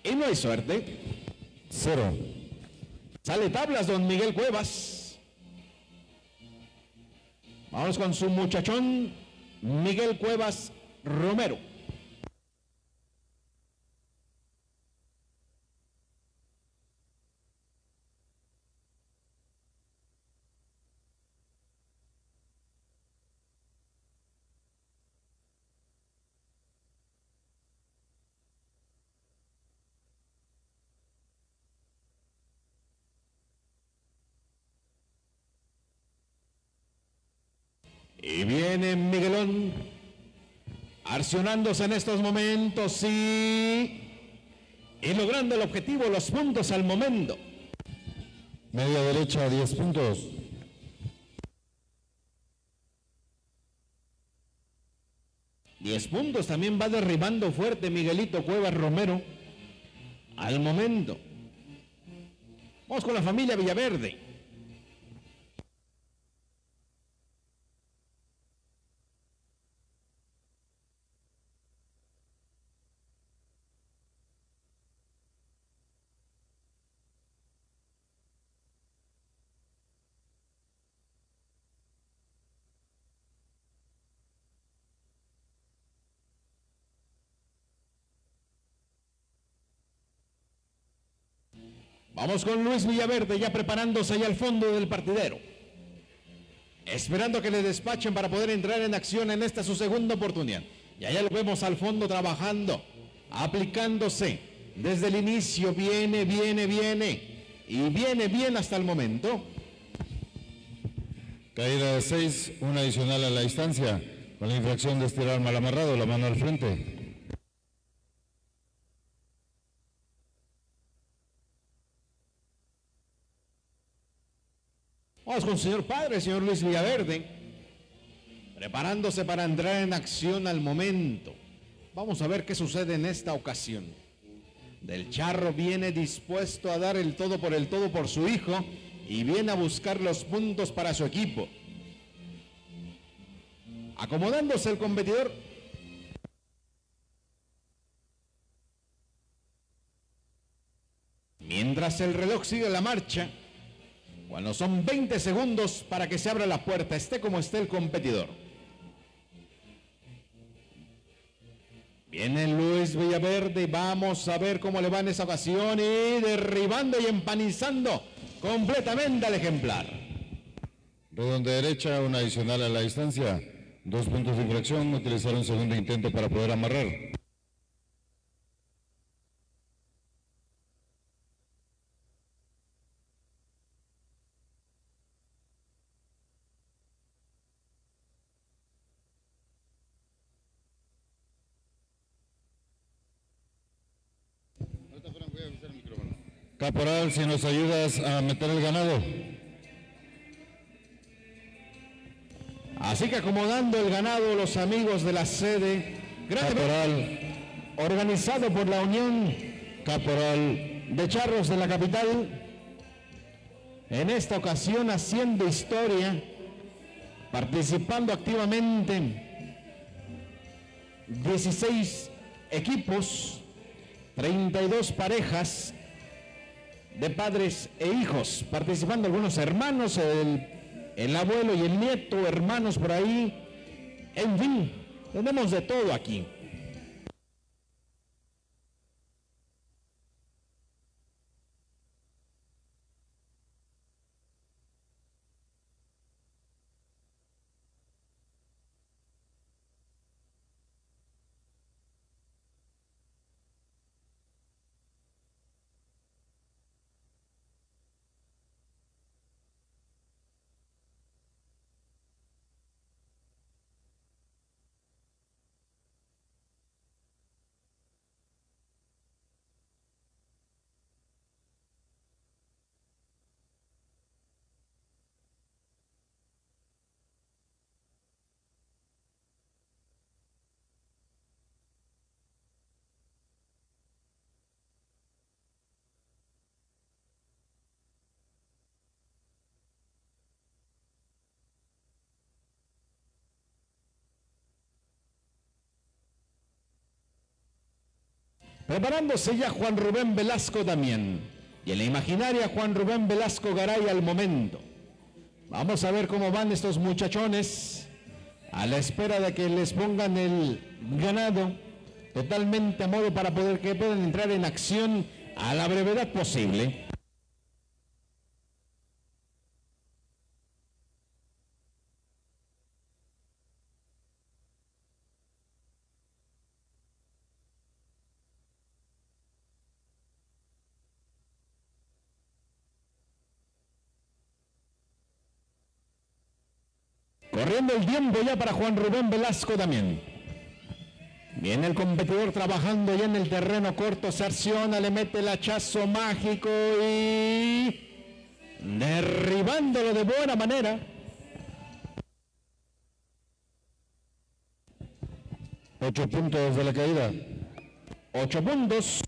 Y no hay suerte. Cero. Sale tablas don Miguel Cuevas. Vamos con su muchachón Miguel Cuevas Romero. Y viene Miguelón accionándose en estos momentos y, y logrando el objetivo, los puntos al momento. Media derecha, 10 puntos. Diez puntos también va derribando fuerte Miguelito Cuevas Romero al momento. Vamos con la familia Villaverde. Vamos con Luis Villaverde ya preparándose ahí al fondo del partidero. Esperando que le despachen para poder entrar en acción en esta su segunda oportunidad. Y allá lo vemos al fondo trabajando, aplicándose. Desde el inicio viene, viene, viene. Y viene bien hasta el momento. Caída de 6, una adicional a la distancia. Con la infracción de estirar mal amarrado, la mano al frente. Vamos con el señor padre, señor Luis Villaverde, preparándose para entrar en acción al momento. Vamos a ver qué sucede en esta ocasión. Del Charro viene dispuesto a dar el todo por el todo por su hijo y viene a buscar los puntos para su equipo. Acomodándose el competidor. Mientras el reloj sigue la marcha, cuando son 20 segundos para que se abra la puerta, esté como esté el competidor. Viene Luis Villaverde vamos a ver cómo le va en esa ocasión y derribando y empanizando completamente al ejemplar. Redonda derecha, una adicional a la distancia. Dos puntos de infracción, utilizar un segundo intento para poder amarrar. Caporal, si nos ayudas a meter el ganado. Así que acomodando el ganado los amigos de la sede, Caporal, organizado por la Unión caporal, de Charros de la capital, en esta ocasión haciendo historia, participando activamente 16 equipos, 32 parejas de padres e hijos, participando algunos hermanos, el, el abuelo y el nieto, hermanos por ahí, en fin, tenemos de todo aquí. Preparándose ya Juan Rubén Velasco Damián. Y en la imaginaria Juan Rubén Velasco Garay al momento. Vamos a ver cómo van estos muchachones a la espera de que les pongan el ganado totalmente a modo para poder que puedan entrar en acción a la brevedad posible. Corriendo el tiempo ya para Juan Rubén Velasco también. Viene el competidor trabajando ya en el terreno corto, se acciona, le mete el hachazo mágico y derribándolo de buena manera. Ocho puntos de la caída. Ocho puntos.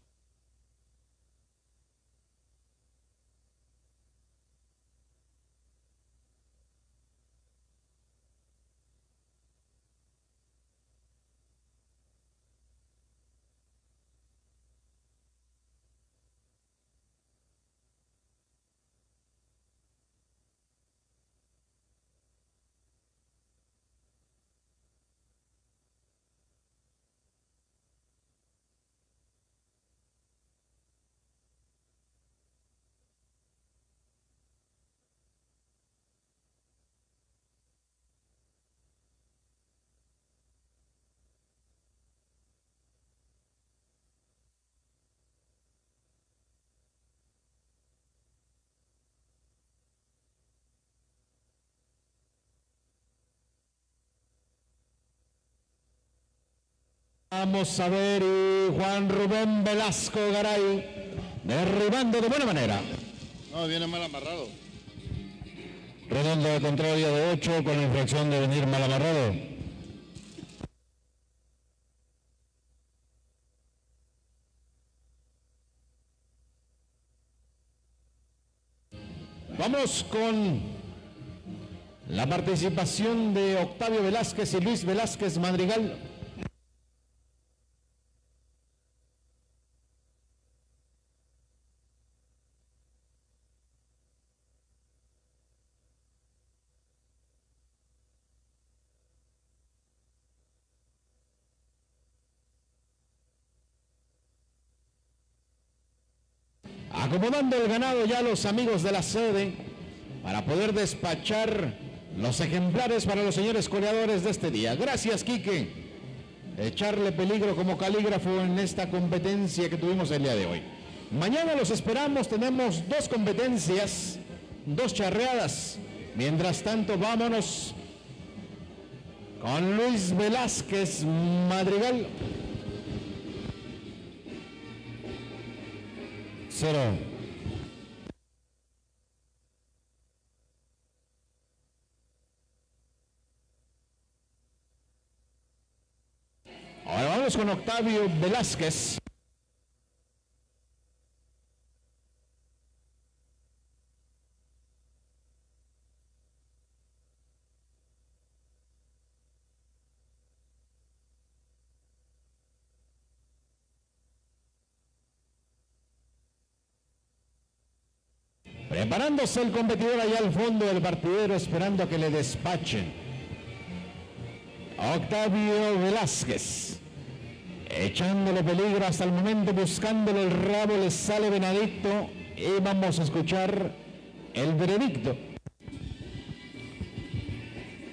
Vamos a ver y Juan Rubén Velasco Garay derribando de buena manera. No, viene mal amarrado. Redondo de contraria de 8 con la infracción de venir mal amarrado. Vamos con la participación de Octavio Velázquez y Luis Velázquez Madrigal. Acomodando el ganado ya los amigos de la sede para poder despachar los ejemplares para los señores coleadores de este día. Gracias, Quique. Echarle peligro como calígrafo en esta competencia que tuvimos el día de hoy. Mañana los esperamos, tenemos dos competencias, dos charreadas. Mientras tanto, vámonos con Luis Velázquez Madrigal. Ahora vamos con Octavio Velázquez. Preparándose el competidor allá al fondo del partidero esperando a que le despachen. Octavio Velázquez. Echándole peligro hasta el momento, buscándole el rabo, le sale Benedicto y vamos a escuchar el veredicto.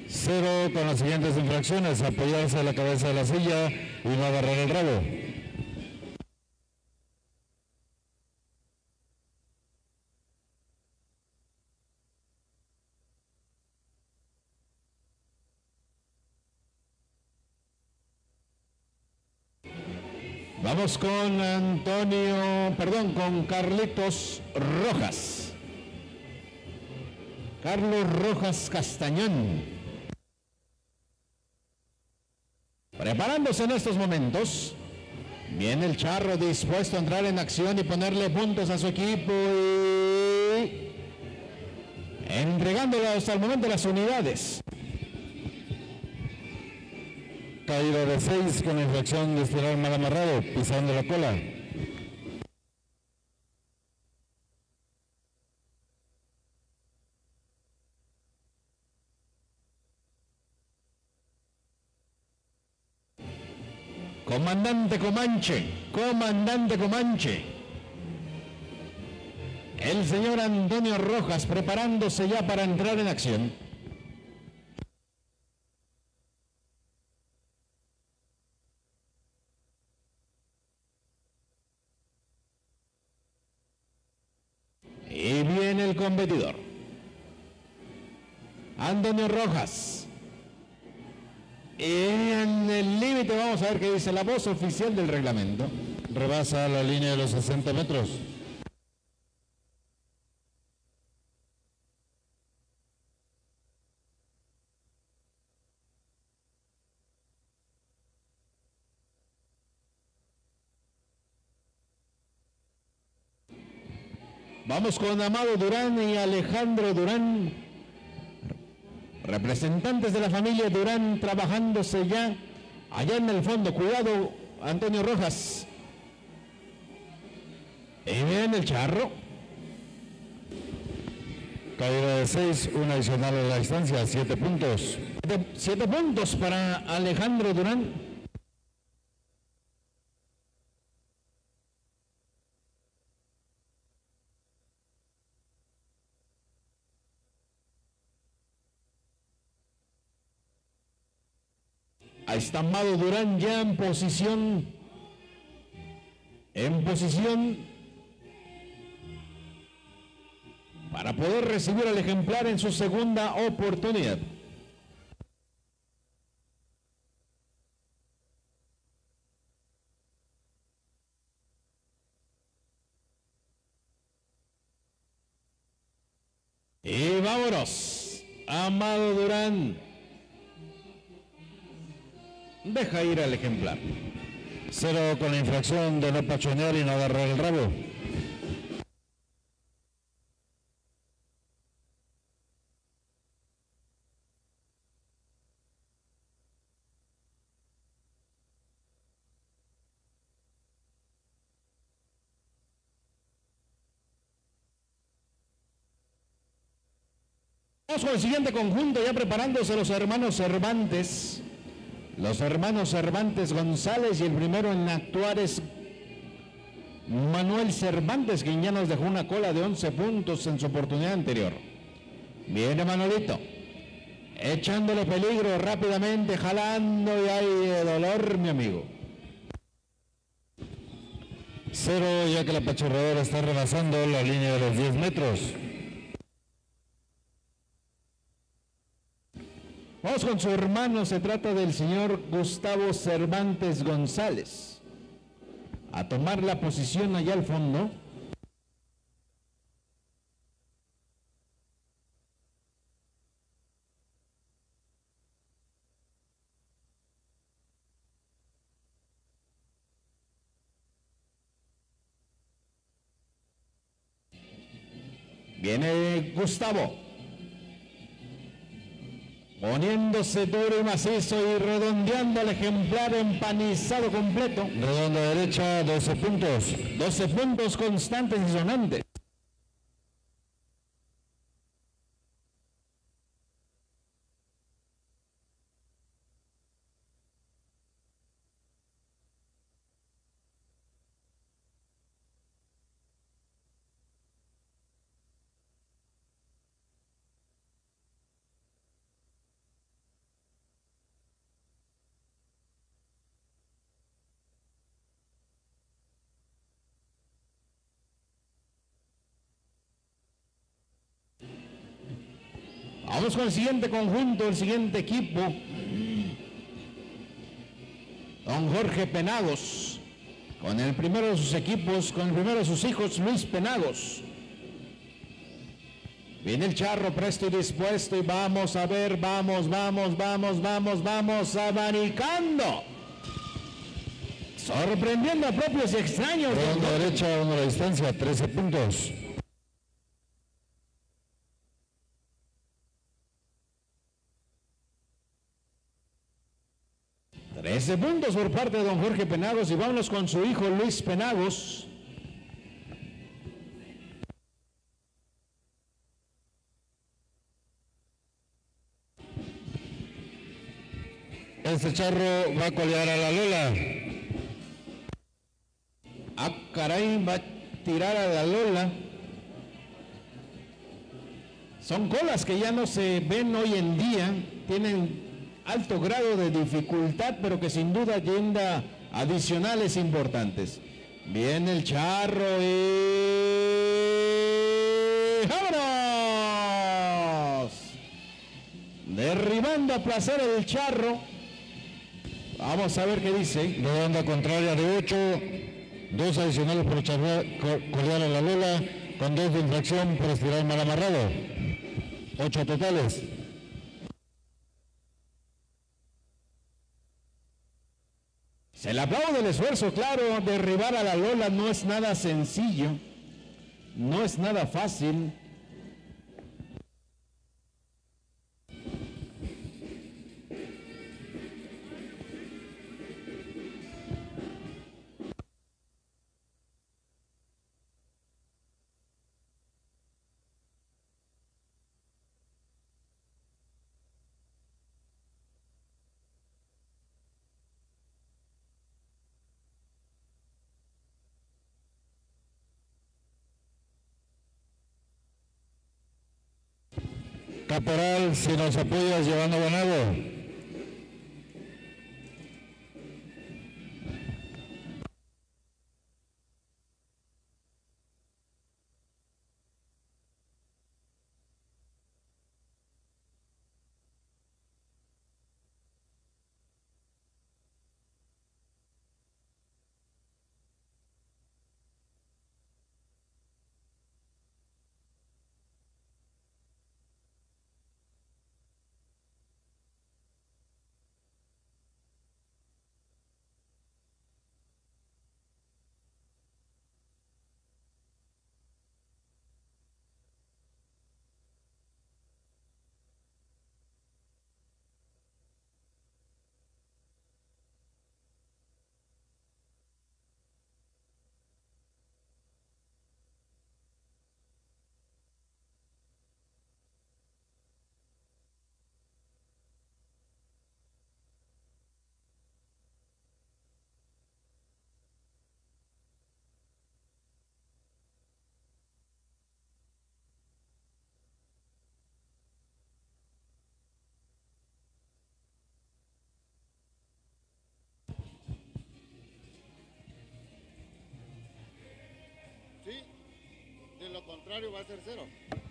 Cero con las siguientes infracciones, apoyarse a la cabeza de la silla y no agarrar el rabo. Con Antonio, perdón, con Carlitos Rojas. Carlos Rojas Castañón. Preparándose en estos momentos. Viene el charro dispuesto a entrar en acción y ponerle puntos a su equipo y entregándole hasta el momento las unidades. Caída de 6 con la infracción de espiral mal amarrado, pisando la cola. Comandante Comanche, comandante Comanche. El señor Antonio Rojas preparándose ya para entrar en acción. Antonio Rojas. En el límite vamos a ver qué dice la voz oficial del reglamento. Rebasa la línea de los 60 metros. Vamos con Amado Durán y Alejandro Durán, representantes de la familia Durán trabajándose ya allá en el fondo. Cuidado, Antonio Rojas. Y bien el charro. Caída de 6, una adicional a la distancia, 7 puntos. Siete, siete puntos para Alejandro Durán. Ahí Amado Durán ya en posición. En posición para poder recibir al ejemplar en su segunda oportunidad. Y vámonos. Amado Durán. Deja ir al ejemplar. Cero con la infracción de no pachonear y no agarrar el rabo. Vamos con el siguiente conjunto, ya preparándose los hermanos Cervantes. Los hermanos Cervantes González y el primero en actuar es Manuel Cervantes, quien ya nos dejó una cola de 11 puntos en su oportunidad anterior. Viene Manolito, echándole peligro rápidamente, jalando y hay dolor, mi amigo. Cero ya que la pachorradora está rebasando la línea de los 10 metros. Vamos con su hermano, se trata del señor Gustavo Cervantes González. A tomar la posición allá al fondo. Viene Gustavo. Poniéndose duro y macizo y redondeando el ejemplar empanizado completo. Redonda derecha, 12 puntos. 12 puntos constantes y sonantes. Vamos con el siguiente conjunto, el siguiente equipo. Don Jorge Penagos, con el primero de sus equipos, con el primero de sus hijos, Luis Penagos. Viene el charro presto y dispuesto y vamos a ver, vamos, vamos, vamos, vamos, vamos, abanicando. Sorprendiendo a propios y extraños. Redonda derecha, a la distancia, 13 puntos. 13 puntos por parte de don Jorge Penagos y vámonos con su hijo Luis Penagos. Este charro va a colear a la Lola. caray, va a tirar a la Lola. Son colas que ya no se ven hoy en día, tienen alto grado de dificultad, pero que sin duda tienda adicionales importantes. Viene el charro y... ¡Vámonos! Derribando a placer el charro. Vamos a ver qué dice. Ronda contraria de 8, dos adicionales por charla- co- cordial a la Lola, con dos de infracción por estirar mal amarrado. Ocho totales. Se le aplaude el esfuerzo, claro, derribar a la Lola no es nada sencillo, no es nada fácil. Caporal, si nos apoyas llevando ganado. Contrario va a ser cero.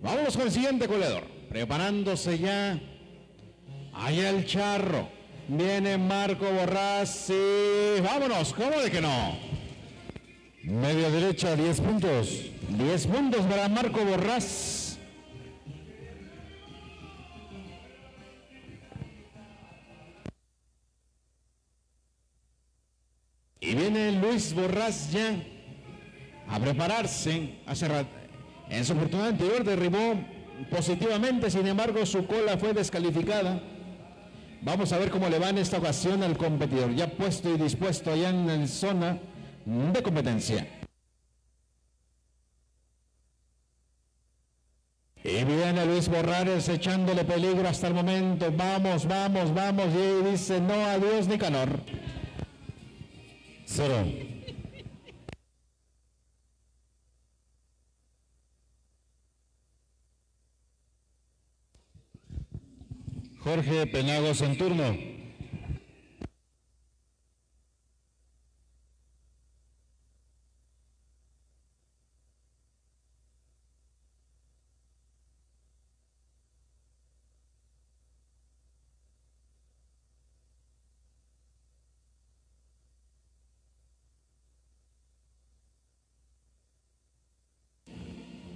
Vámonos con el siguiente coleador. Preparándose ya. Allá el charro. Viene Marco Borrás y vámonos. ¿Cómo de que no? Media derecha, 10 puntos. 10 puntos para Marco Borrás. Y viene Luis Borrás ya a prepararse. Hace rat- En su oportunidad anterior derribó positivamente, sin embargo su cola fue descalificada. Vamos a ver cómo le va en esta ocasión al competidor, ya puesto y dispuesto allá en zona de competencia. Y viene Luis Borrares echándole peligro hasta el momento. Vamos, vamos, vamos. Y dice no, adiós Nicanor. Cero. Jorge Penagos en turno.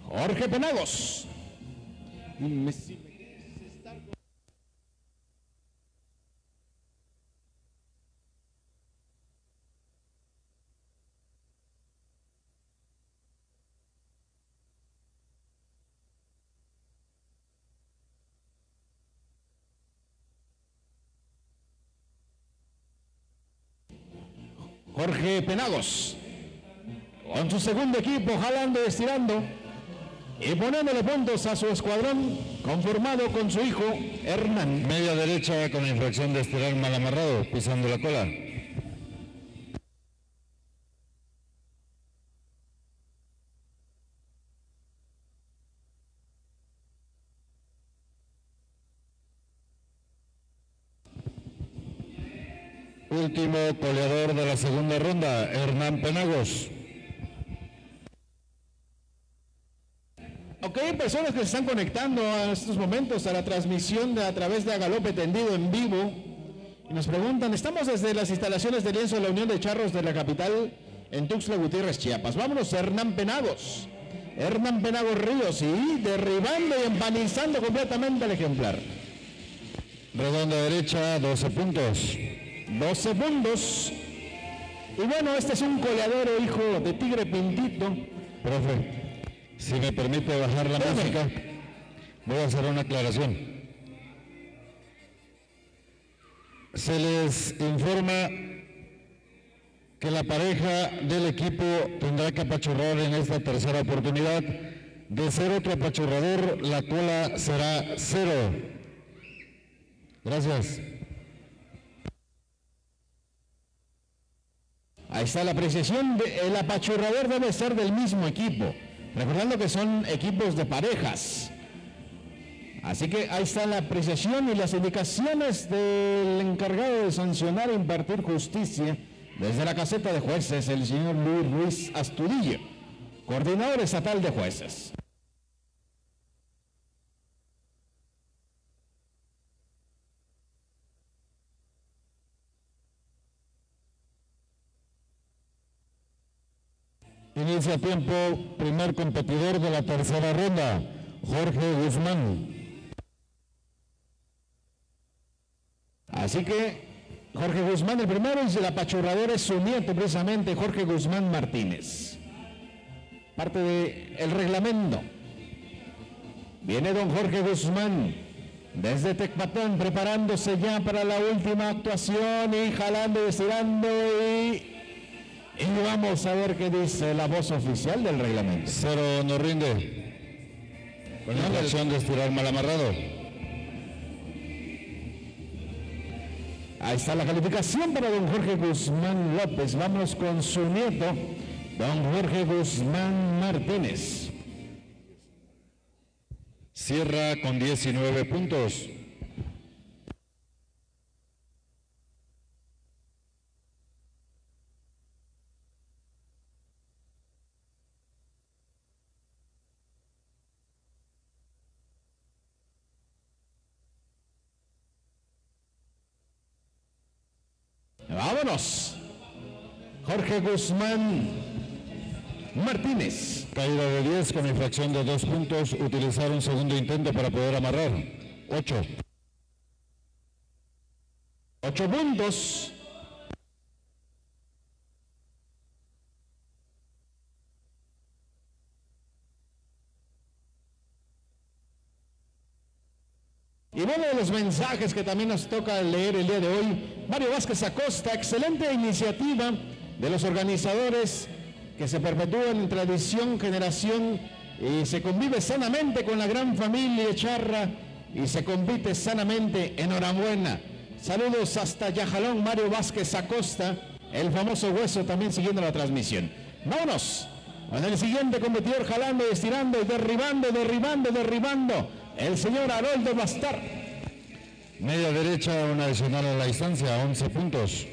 Jorge Penagos. Jorge Penagos, con su segundo equipo, jalando y estirando y poniéndole puntos a su escuadrón, conformado con su hijo Hernán. Media derecha con infracción de estirar mal amarrado, pisando la cola. Último coleador de la segunda ronda, Hernán Penagos. Ok, personas que se están conectando a estos momentos a la transmisión de, a través de Agalope Tendido en vivo y nos preguntan, estamos desde las instalaciones de lienzo de la Unión de Charros de la capital en Tuxtla Gutiérrez, Chiapas. Vámonos, Hernán Penagos. Hernán Penagos Ríos y derribando y empanizando completamente al ejemplar. Redonda derecha, 12 puntos. 12 puntos. Y bueno, este es un coleadero hijo de Tigre Pintito. Profe, si me permite bajar la Profe. música, voy a hacer una aclaración. Se les informa que la pareja del equipo tendrá que apachurrar en esta tercera oportunidad. De ser otro apachurrador, la cola será cero. Gracias. Ahí está la apreciación. de- el apachurrador debe ser del mismo equipo. Recordando que son equipos de parejas. Así que ahí está la apreciación y las indicaciones del encargado de sancionar e impartir justicia desde la caseta de jueces, el señor Luis Ruiz Astudillo, coordinador estatal de jueces. Inicia tiempo, primer competidor de la tercera ronda, Jorge Guzmán. Así que Jorge Guzmán el primero y el apachurrador es su nieto precisamente, Jorge Guzmán Martínez. Parte del reglamento. Viene don Jorge Guzmán desde Tecpatón preparándose ya para la última actuación y jalando y estirando y, y vamos a ver qué dice la voz oficial del reglamento. Cero no rinde. Con la infracción de estirar mal amarrado. Ahí está la calificación para don Jorge Guzmán López. Vamos con su nieto, don Jorge Guzmán Martínez. Cierra con 19 puntos. Vámonos. Jorge Guzmán Martínez. Caída de 10 con infracción de 2 puntos. Utilizar un segundo intento para poder amarrar. 8. Ocho puntos. Y uno de los mensajes que también nos toca leer el día de hoy, Mario Vázquez Acosta, excelente iniciativa de los organizadores que se perpetúan en tradición, generación y se convive sanamente con la gran familia Charra y se compite sanamente. Enhorabuena. Saludos hasta Yajalón, Mario Vázquez Acosta, el famoso hueso también siguiendo la transmisión. Vámonos. Con el siguiente competidor jalando estirando derribando, derribando, derribando. El señor Haroldo Bastar. Media derecha, una adicional a la distancia. 11 puntos.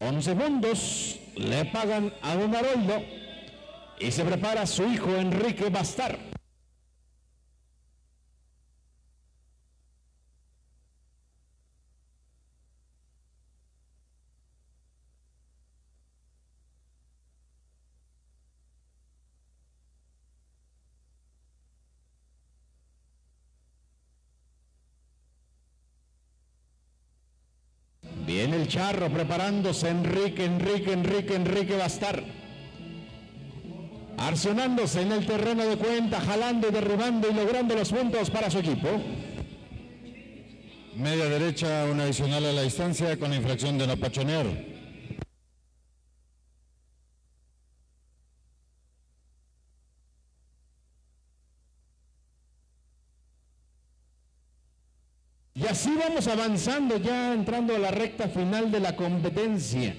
11 puntos le pagan a don Haroldo y se prepara su hijo Enrique Bastar. Viene el charro preparándose. Enrique, Enrique, Enrique, Enrique va a estar. Arcionándose en el terreno de cuenta, jalando y derribando y logrando los puntos para su equipo. Media derecha, una adicional a la distancia con la infracción de no pachonear. Y así vamos avanzando, ya entrando a la recta final de la competencia.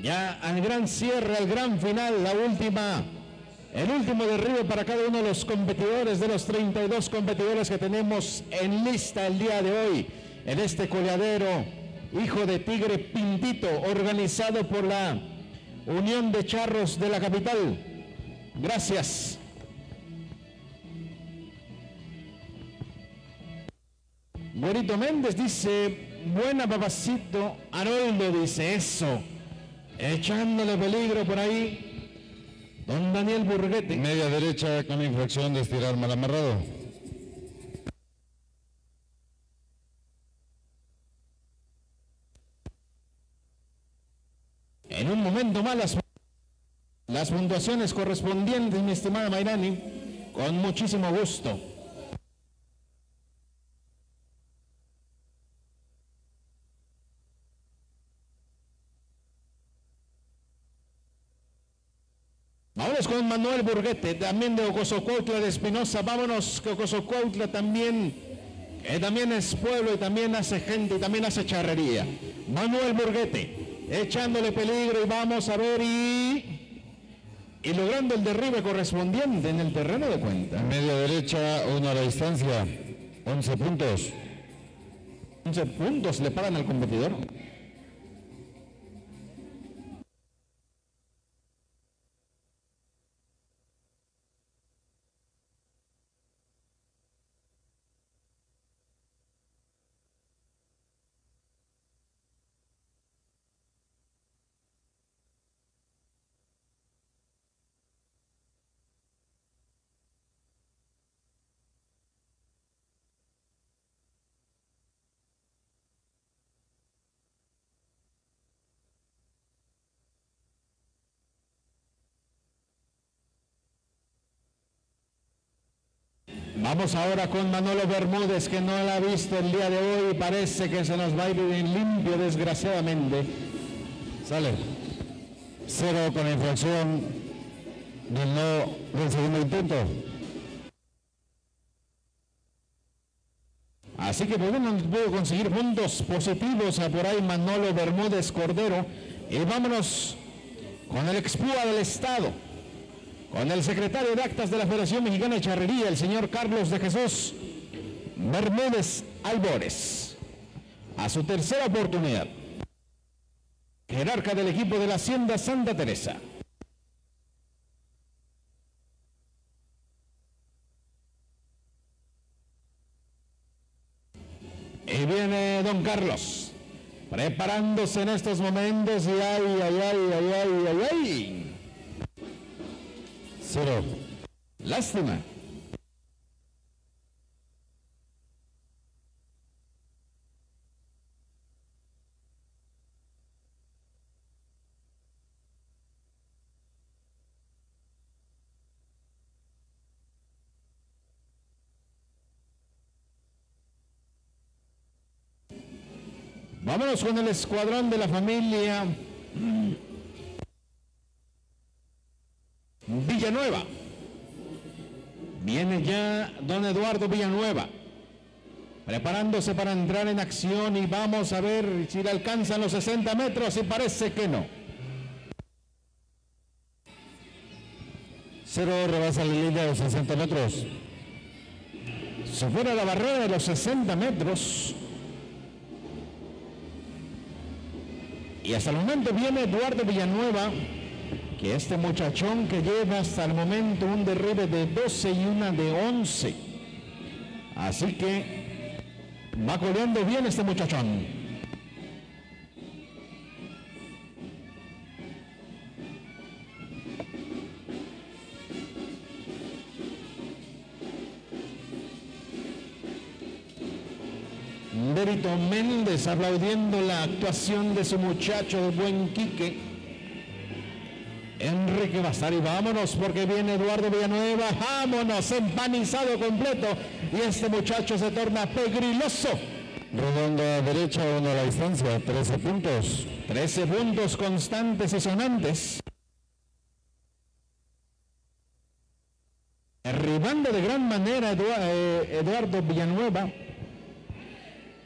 Ya al gran cierre, al gran final, la última, el último derribe para cada uno de los competidores, de los 32 competidores que tenemos en lista el día de hoy, en este coleadero, hijo de Tigre Pintito, organizado por la Unión de Charros de la capital. Gracias. Güerito Méndez dice, buena papacito. Haroldo dice eso. Echándole peligro por ahí. Don Daniel Burguete. Media derecha con la infracción de estirar mal amarrado. En un momento más las, las puntuaciones correspondientes, mi estimada Mayrani, con muchísimo gusto. Con Manuel Burguete, también de Ocosocuautla de Espinosa. Vámonos que Ocosocuautla también, también es pueblo y también hace gente y también hace charrería. Manuel Burguete, echándole peligro y vamos a ver y, y logrando el derribe correspondiente en el terreno de cuenta. Media derecha, una a la distancia. 11 puntos. 11 puntos le pagan al competidor. Vamos ahora con Manolo Bermúdez, que no la ha visto el día de hoy. Parece que se nos va a ir bien limpio, desgraciadamente. Sale. Cero con la infracción del no del segundo intento. Así que pues, bueno, puedo conseguir puntos positivos a por ahí Manolo Bermúdez Cordero. Y vámonos con el expúa del Estado, con el secretario de Actas de la Federación Mexicana de Charrería, el señor Carlos de Jesús Bermúdez Albores. A su tercera oportunidad, jerarca del equipo de la Hacienda Santa Teresa. Y viene don Carlos, preparándose en estos momentos y ay, ay, ay, ay, ay, ay, ay. Lástima. Vámonos con el escuadrón de la familia Villanueva. Viene ya don Eduardo Villanueva, preparándose para entrar en acción y vamos a ver si le alcanzan los 60 metros y parece que no. Cero rebasa la línea de los 60 metros. Si fuera la barrera de los 60 metros. Y hasta el momento viene Eduardo Villanueva, que este muchachón que lleva hasta el momento un derribe de 12 y una de 11. Así que va coleando bien este muchachón. Berito Méndez aplaudiendo la actuación de su muchacho de buen Quique. Enrique Bastari, vámonos porque viene Eduardo Villanueva, vámonos, empanizado completo y este muchacho se torna pegriloso. Redonda derecha, uno a la distancia, 13 puntos. 13 puntos constantes y sonantes. Derribando de gran manera eh, Eduardo Villanueva.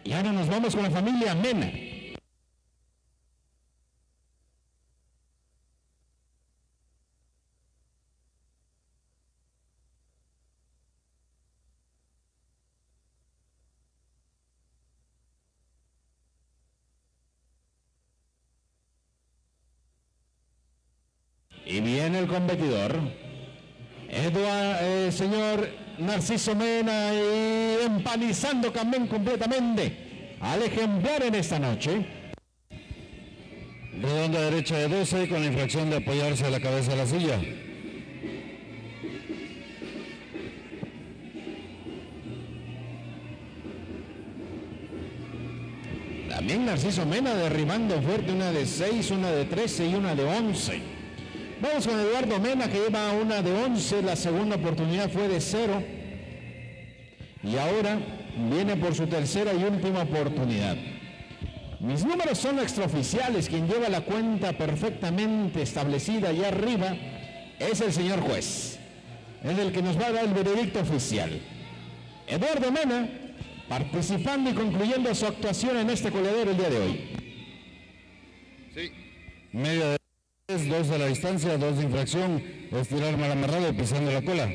Y ahora nos vamos con la familia Mena. Competidor. Eduardo, señor Narciso Mena y empanizando también completamente al ejemplar en esta noche. Redonda derecha de 12 con la infracción de apoyarse a la cabeza de la silla. También Narciso Mena derribando fuerte una de 6, una de 13 y una de 11. Vamos con Eduardo Mena que lleva una de 11, la segunda oportunidad fue de 0. Y ahora viene por su tercera y última oportunidad. Mis números son extraoficiales, quien lleva la cuenta perfectamente establecida allá arriba es el señor juez. Es el que nos va a dar el veredicto oficial. Eduardo Mena participando y concluyendo su actuación en este coladero el día de hoy. Sí. Media de 10, 2 a la distancia, 2 de infracción, estirar mal amarrado pisando la cola.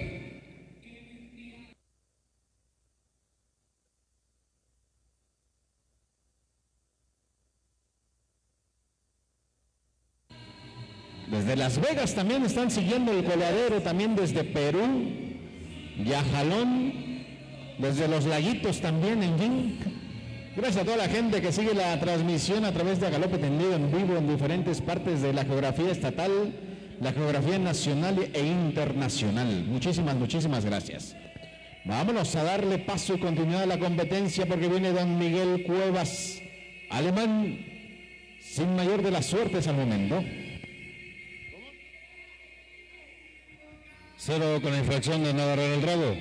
Desde Las Vegas también están siguiendo el coladero, también desde Perú, Yajalón, desde Los Laguitos también en fin. Gracias a toda la gente que sigue la transmisión a través de Galope Tendido en vivo en diferentes partes de la geografía estatal, la geografía nacional e internacional. Muchísimas, muchísimas gracias. Vámonos a darle paso y continuidad a la competencia porque viene don Miguel Cuevas, alemán, sin mayor de las suertes al momento. Cero con la infracción de no agarrar el rabo.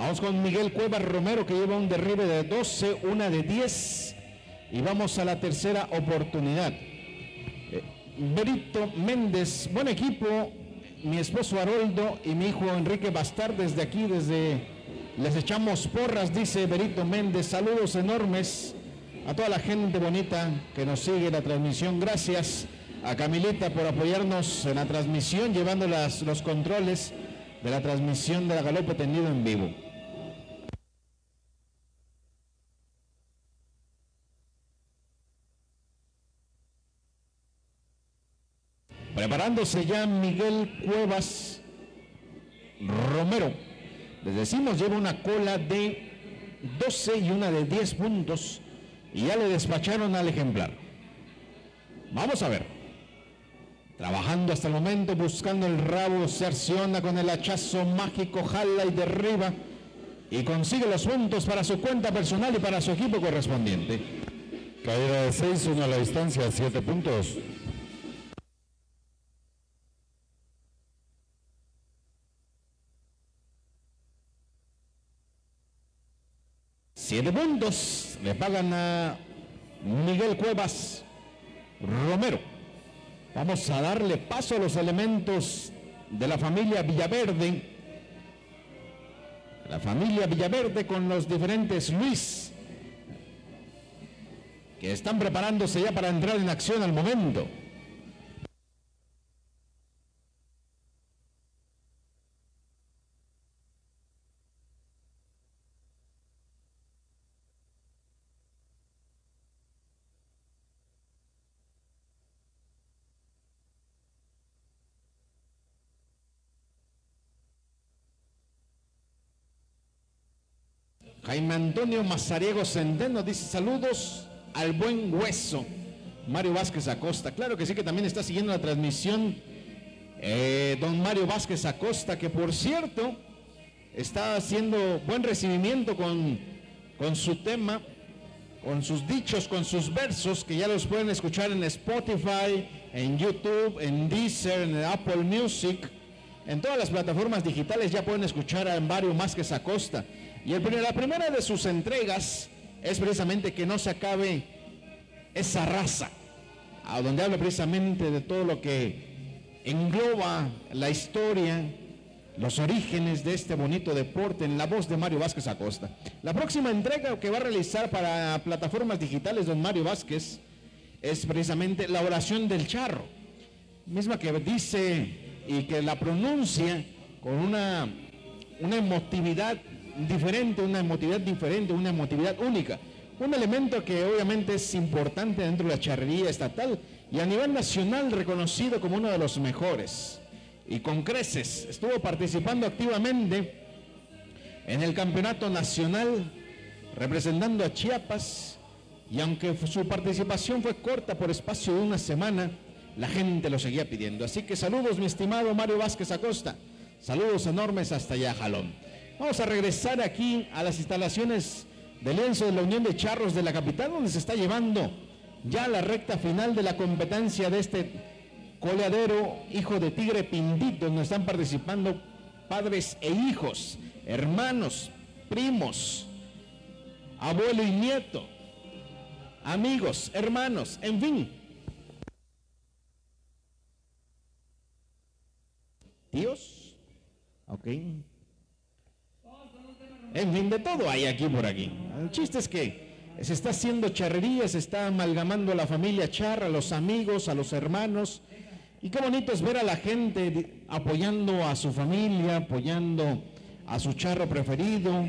Vamos con Miguel Cuevas Romero que lleva un derribe de 12, una de 10 y vamos a la tercera oportunidad. Eh, Berito Méndez, buen equipo, mi esposo Haroldo y mi hijo Enrique Bastar desde aquí, desde les echamos porras, dice Berito Méndez, saludos enormes a toda la gente bonita que nos sigue la transmisión, gracias a Camilita por apoyarnos en la transmisión, llevando las- los controles de la transmisión de la Galope Tendido en vivo. Preparándose ya Miguel Cuevas Romero. Les decimos, lleva una cola de 12 y una de 10 puntos y ya le despacharon al ejemplar. Vamos a ver. Trabajando hasta el momento, buscando el rabo, se acciona con el hachazo mágico, jala y derriba y consigue los puntos para su cuenta personal y para su equipo correspondiente. Caída de 6, 1 a la distancia, 7 puntos. Siete puntos le pagan a Miguel Cuevas Romero. Vamos a darle paso a los elementos de la familia Villaverde. La familia Villaverde con los diferentes Luis que están preparándose ya para entrar en acción al momento. Jaime Antonio Mazariego Centeno dice saludos al buen hueso. Mario Vázquez Acosta. Claro que sí que también está siguiendo la transmisión eh, don Mario Vázquez Acosta, que por cierto está haciendo buen recibimiento con, con su tema, con sus dichos, con sus versos, que ya los pueden escuchar en Spotify, en YouTube, en Deezer, en Apple Music, en todas las plataformas digitales ya pueden escuchar a Mario Vázquez Acosta. Y la primera de sus entregas es precisamente que no se acabe esa raza, a donde habla precisamente de todo lo que engloba la historia, los orígenes de este bonito deporte en la voz de Mario Vázquez Acosta. La próxima entrega que va a realizar para plataformas digitales don Mario Vázquez es precisamente la oración del charro, misma que dice y que la pronuncia con una, una emotividad diferente, una emotividad diferente, una emotividad única. Un elemento que obviamente es importante dentro de la charrería estatal y a nivel nacional reconocido como uno de los mejores. Y con creces, estuvo participando activamente en el campeonato nacional representando a Chiapas y aunque su participación fue corta por espacio de una semana, la gente lo seguía pidiendo. Así que saludos mi estimado Mario Vázquez Acosta, saludos enormes hasta allá, Jalón. Vamos a regresar aquí a las instalaciones del lienzo de la Unión de Charros de la capital, donde se está llevando ya la recta final de la competencia de este coleadero hijo de Tigre Pindito, donde están participando padres e hijos, hermanos, primos, abuelo y nieto, amigos, hermanos, en fin. Tíos, ok. En fin, de todo hay aquí por aquí. El chiste es que se está haciendo charrería, se está amalgamando a la familia charra, a los amigos, a los hermanos. Y qué bonito es ver a la gente apoyando a su familia, apoyando a su charro preferido.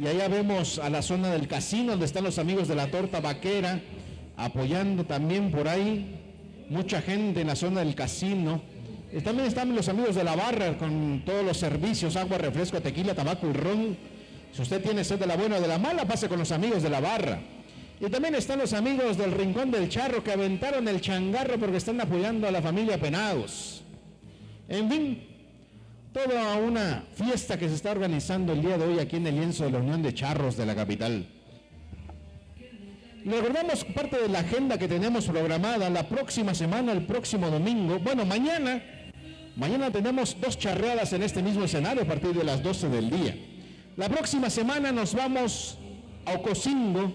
Y allá vemos a la zona del casino donde están los amigos de la torta vaquera, apoyando también por ahí. Mucha gente en la zona del casino. También están los amigos de la barra con todos los servicios, agua, refresco, tequila, tabaco y ron si usted tiene sed de la buena o de la mala, pase con los amigos de la barra. Y también están los amigos del Rincón del Charro que aventaron el changarro porque están apoyando a la familia Penados. En fin, toda una fiesta que se está organizando el día de hoy aquí en el lienzo de la Unión de Charros de la capital. Le recordamos parte de la agenda que tenemos programada la próxima semana, el próximo domingo. Bueno, mañana, mañana tenemos dos charreadas en este mismo escenario a partir de las 12 del día. La próxima semana nos vamos a Ocosingo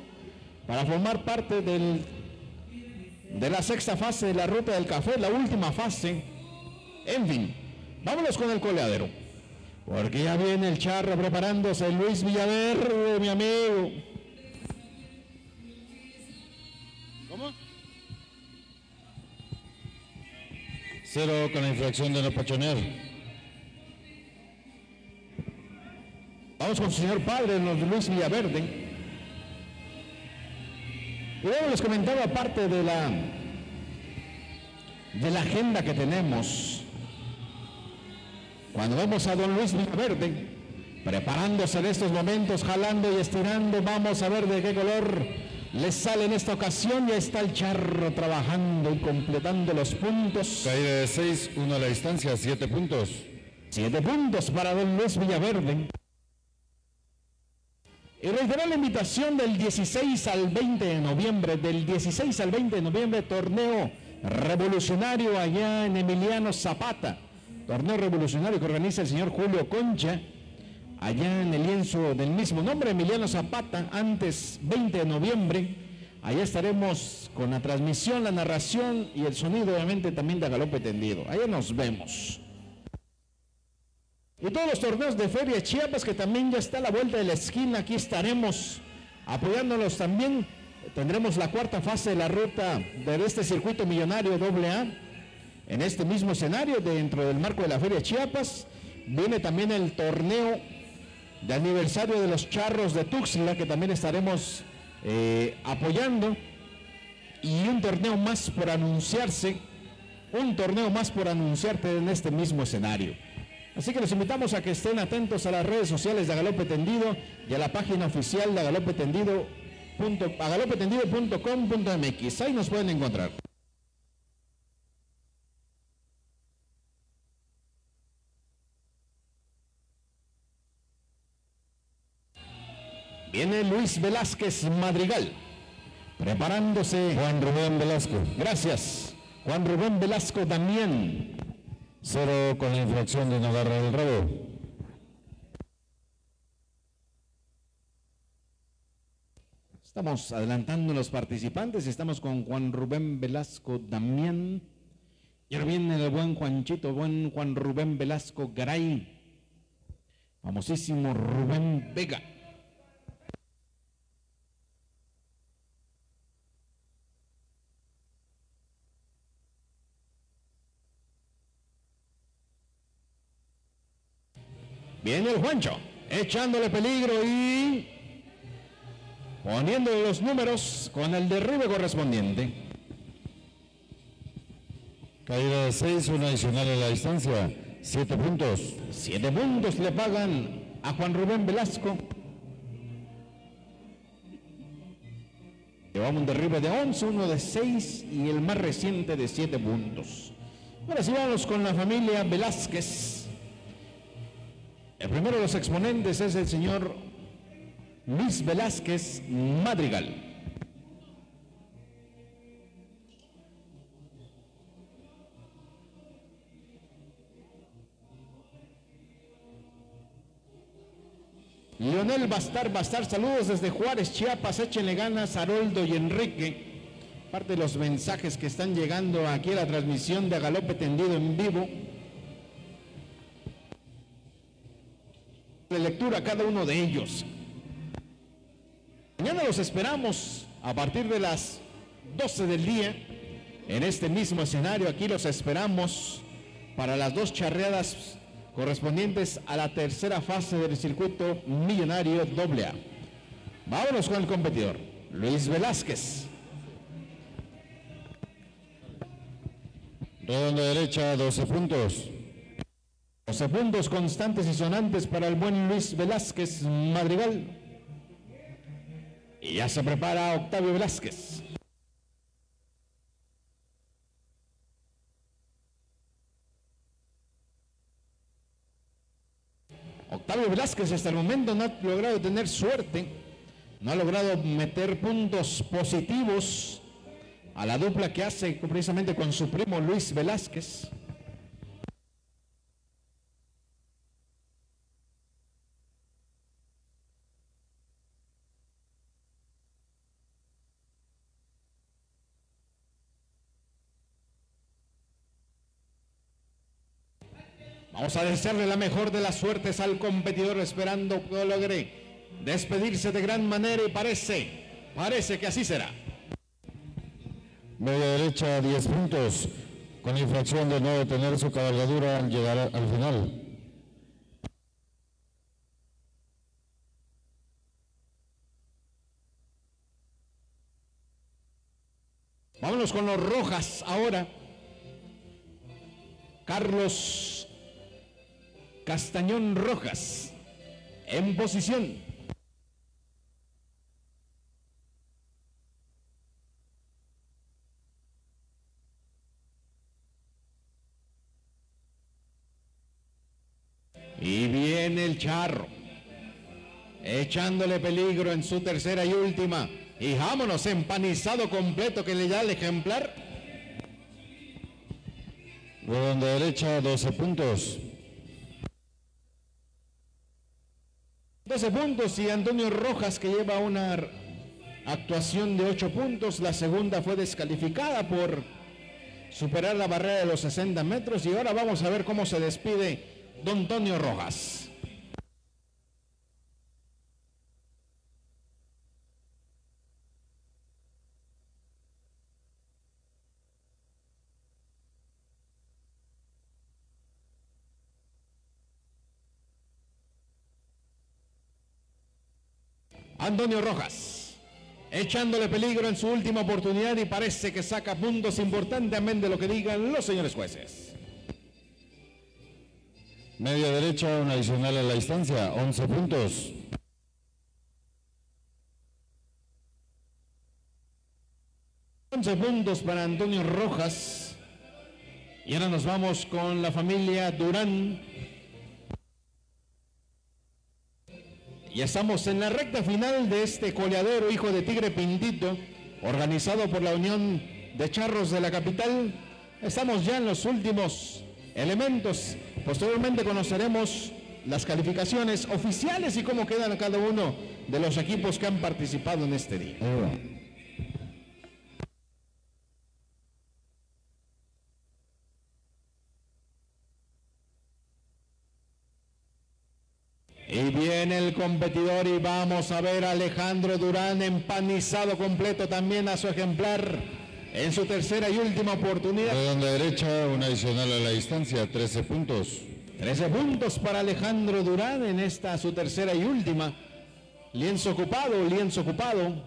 para formar parte del, de la sexta fase de la ruta del café, la última fase. En fin, vámonos con el coleadero. Porque ya viene el charro preparándose, Luis Villaverde, mi amigo. ¿Cómo? Cero con la infracción de no pachonear. Vamos con su señor padre, Luis Villaverde. Y luego les comentaba parte de la, de la agenda que tenemos. Cuando vemos a don Luis Villaverde preparándose en estos momentos, jalando y estirando, vamos a ver de qué color le sale en esta ocasión. Ya está el charro trabajando y completando los puntos. Caída de 6, 1 a la distancia, 7 puntos. Siete puntos para don Luis Villaverde. Y reiterar la invitación del 16 al 20 de noviembre, del 16 al 20 de noviembre, torneo revolucionario allá en Emiliano Zapata. Torneo revolucionario que organiza el señor Julio Concha, allá en el lienzo del mismo nombre, Emiliano Zapata, antes 20 de noviembre. Allá estaremos con la transmisión, la narración y el sonido, obviamente, también de galope tendido. Allá nos vemos. Y todos los torneos de Feria Chiapas, que también ya está a la vuelta de la esquina, aquí estaremos apoyándolos también. Tendremos la cuarta fase de la ruta de este circuito millonario AA en este mismo escenario dentro del marco de la Feria Chiapas. Viene también el torneo de aniversario de los charros de Tuxtla, que también estaremos eh, apoyando. Y un torneo más por anunciarse, un torneo más por anunciarte en este mismo escenario. Así que los invitamos a que estén atentos a las redes sociales de Galope Tendido y a la página oficial de Galope Tendido agalopetendido.com.mx. Ahí nos pueden encontrar. Viene Luis Velázquez Madrigal, preparándose. Juan Rubén Velasco. Gracias. Juan Rubén Velasco Damián. Cero con la infracción de no agarrar el rabo. Estamos adelantando los participantes. Estamos con Juan Rubén Velasco Damián. Y ahora viene el buen Juanchito, buen Juan Rubén Velasco Garay. Famosísimo Rubén Vega. Viene el Juancho, echándole peligro y poniéndole los números con el derribe correspondiente. Caída de 6, una adicional en la distancia. 7 puntos. Siete puntos le pagan a Juan Rubén Velasco. Llevamos un derribe de 11, uno de 6 y el más reciente de 7 puntos. Ahora sí vamos con la familia Velázquez. El primero de los exponentes es el señor Luis Velázquez Madrigal. Leonel Bastar, Bastar, saludos desde Juárez, Chiapas, échenle ganas, Haroldo y Enrique. Parte de los mensajes que están llegando aquí a la transmisión de Galope Tendido en vivo. Cada uno de ellos. Mañana los esperamos a partir de las 12 del día en este mismo escenario. Aquí los esperamos para las dos charreadas correspondientes a la tercera fase del circuito millonario AA. Vámonos con el competidor, Luis Velázquez. Redonda derecha, 12 puntos. 12 puntos constantes y sonantes para el buen Luis Velázquez Madrigal. Y ya se prepara Octavio Velázquez. Octavio Velázquez hasta el momento no ha logrado tener suerte, no ha logrado meter puntos positivos a la dupla que hace precisamente con su primo Luis Velázquez. Vamos a desearle la mejor de las suertes al competidor esperando que logre despedirse de gran manera y parece, parece que así será. Media derecha, 10 puntos. Con la infracción de no detener su cabalgadura al llegar al final. Vámonos con los rojas ahora. Carlos Castañón Rojas en posición. Y viene el charro, echándole peligro en su tercera y última. Y vámonos, empanizado completo que le da el ejemplar. Redonda derecha, 12 puntos. 12 puntos y Antonio Rojas que lleva una actuación de 8 puntos. La segunda fue descalificada por superar la barrera de los 60 metros y ahora vamos a ver cómo se despide don Antonio Rojas. Antonio Rojas, echándole peligro en su última oportunidad y parece que saca puntos importantemente de lo que digan los señores jueces. Media derecha, una adicional en la distancia, 11 puntos. 11 puntos para Antonio Rojas. Y ahora nos vamos con la familia Durán. Y estamos en la recta final de este coleadero, hijo de Tigre Pindito, organizado por la Unión de Charros de la capital. Estamos ya en los últimos elementos. Posteriormente conoceremos las calificaciones oficiales y cómo quedan cada uno de los equipos que han participado en este día. Y viene el competidor y vamos a ver a Alejandro Durán empanizado completo también a su ejemplar en su tercera y última oportunidad. Redonda derecha, un adicional a la distancia, 13 puntos. 13 puntos para Alejandro Durán en esta su tercera y última. Lienzo ocupado, lienzo ocupado.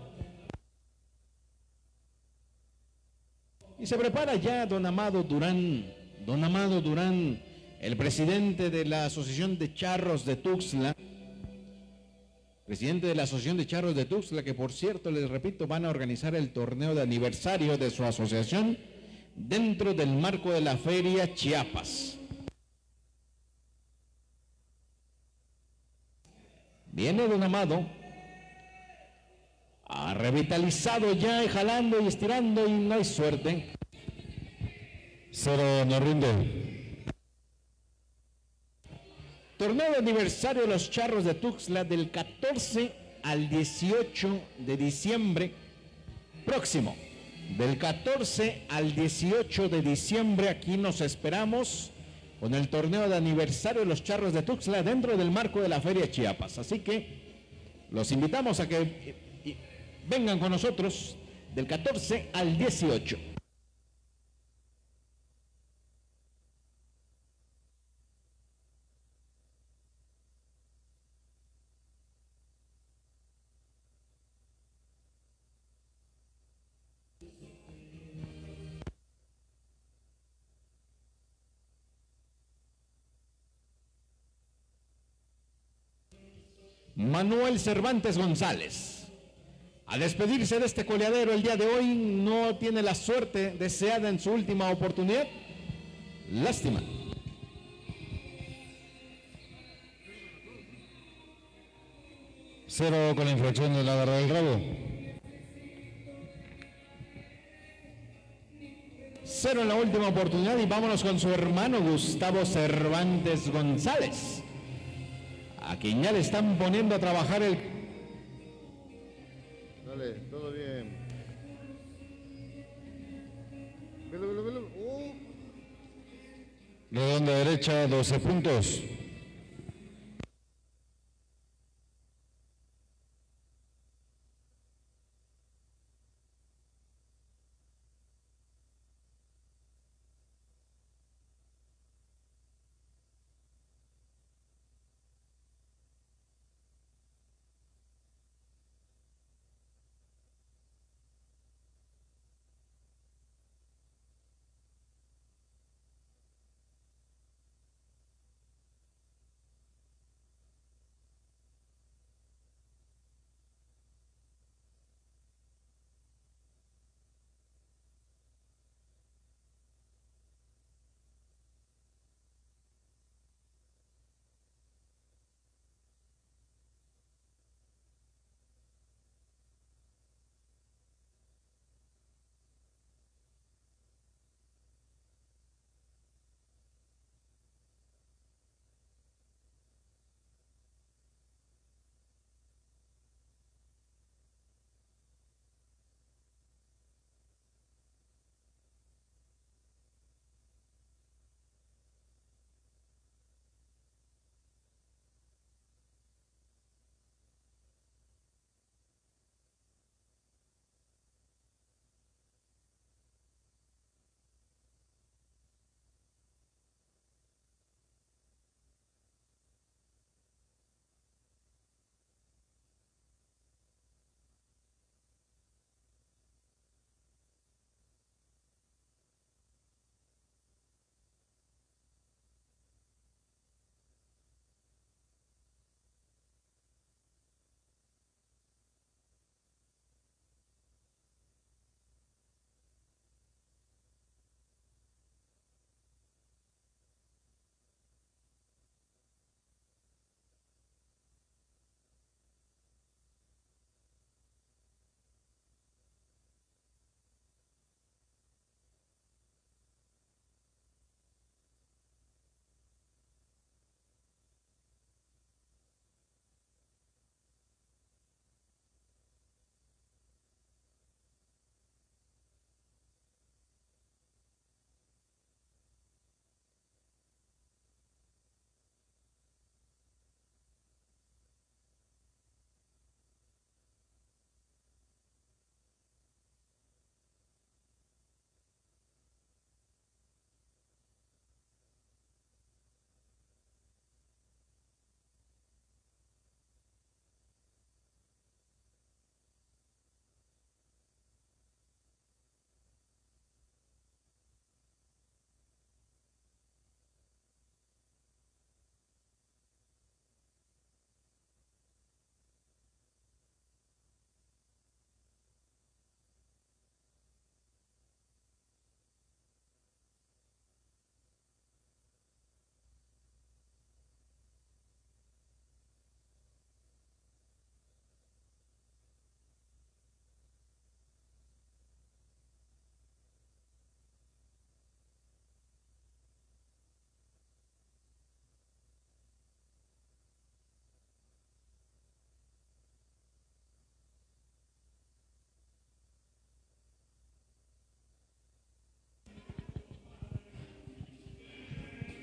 Y se prepara ya don Amado Durán, don Amado Durán, el presidente de la Asociación de Charros de Tuxtla, presidente de la Asociación de Charros de Tuxtla, que por cierto, les repito, van a organizar el torneo de aniversario de su asociación dentro del marco de la Feria Chiapas. Viene don Amado, ha revitalizado ya, jalando y estirando y no hay suerte. Cero no rinde. Torneo de aniversario de los Charros de Tuxtla del 14 al 18 de diciembre próximo. Del 14 al 18 de diciembre aquí nos esperamos con el torneo de aniversario de los Charros de Tuxtla dentro del marco de la Feria Chiapas. Así que los invitamos a que eh, vengan con nosotros del 14 al 18. Manuel Cervantes González. A despedirse de este coleadero el día de hoy, no tiene la suerte deseada en su última oportunidad. Lástima. Cero con la infracción de la garra del rabo. Cero en la última oportunidad y vámonos con su hermano Gustavo Cervantes González. A quien ya le están poniendo a trabajar el Dale, todo bien. Velo, velo, velo. Uh, Redonda derecha, 12 puntos.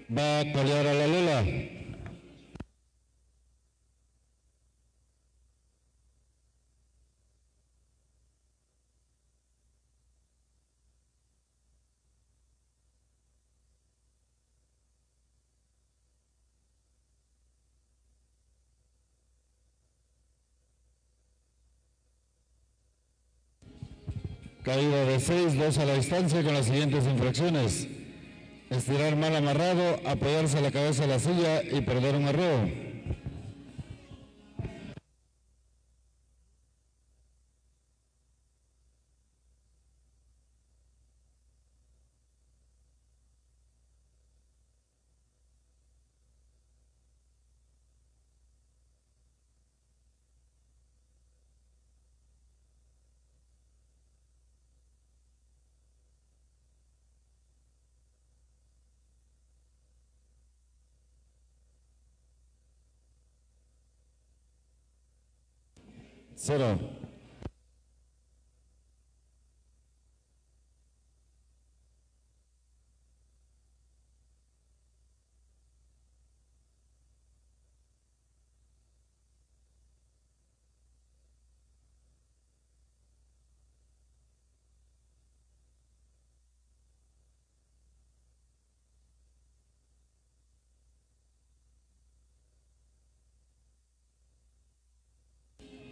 Va a colear a la Lola. Caída de 6, 2 a la distancia con las siguientes infracciones. Estirar mal amarrado, apoyarse la cabeza de la silla y perder un arroyo. Cero.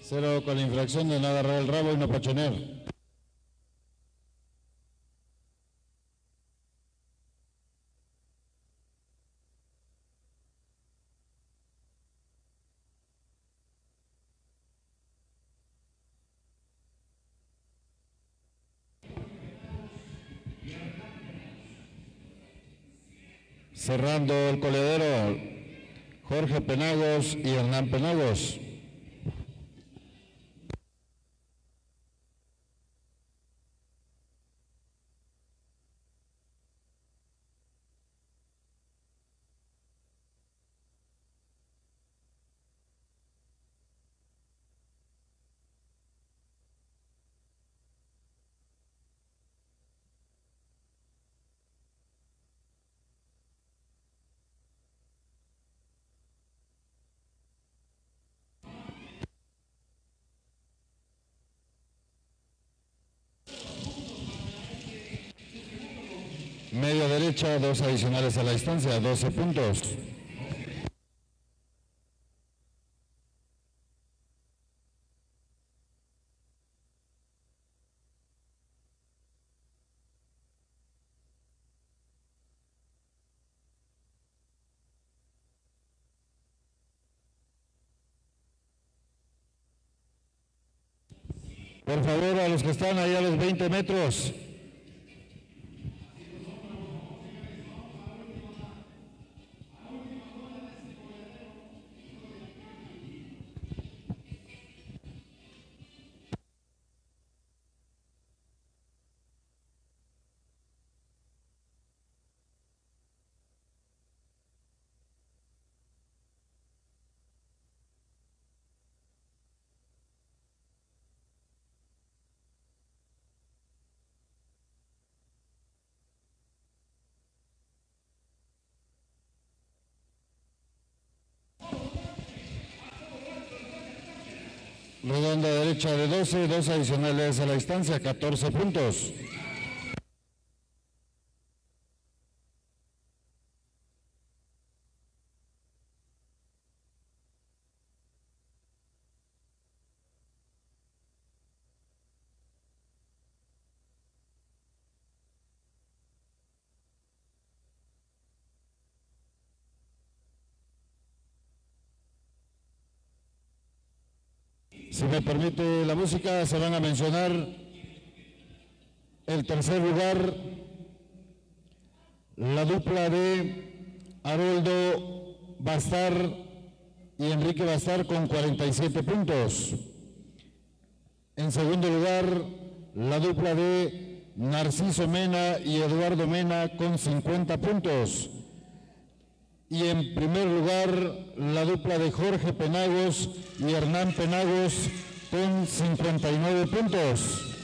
Cero con la infracción de no agarrar el rabo y no pachonear. Cerrando el coledero, Jorge Penagos y Hernán Penagos. Dos adicionales a la distancia, 12 puntos. Por favor, a los que están ahí a los 20 metros, Redonda derecha de 12, dos adicionales a la distancia, 14 puntos. Si me permite la música, se van a mencionar el tercer lugar, la dupla de Haroldo Bastar y Enrique Bastar con 47 puntos. En segundo lugar, la dupla de Narciso Mena y Eduardo Mena con 50 puntos. Y en primer lugar, la dupla de Jorge Penagos y Hernán Penagos con 59 puntos.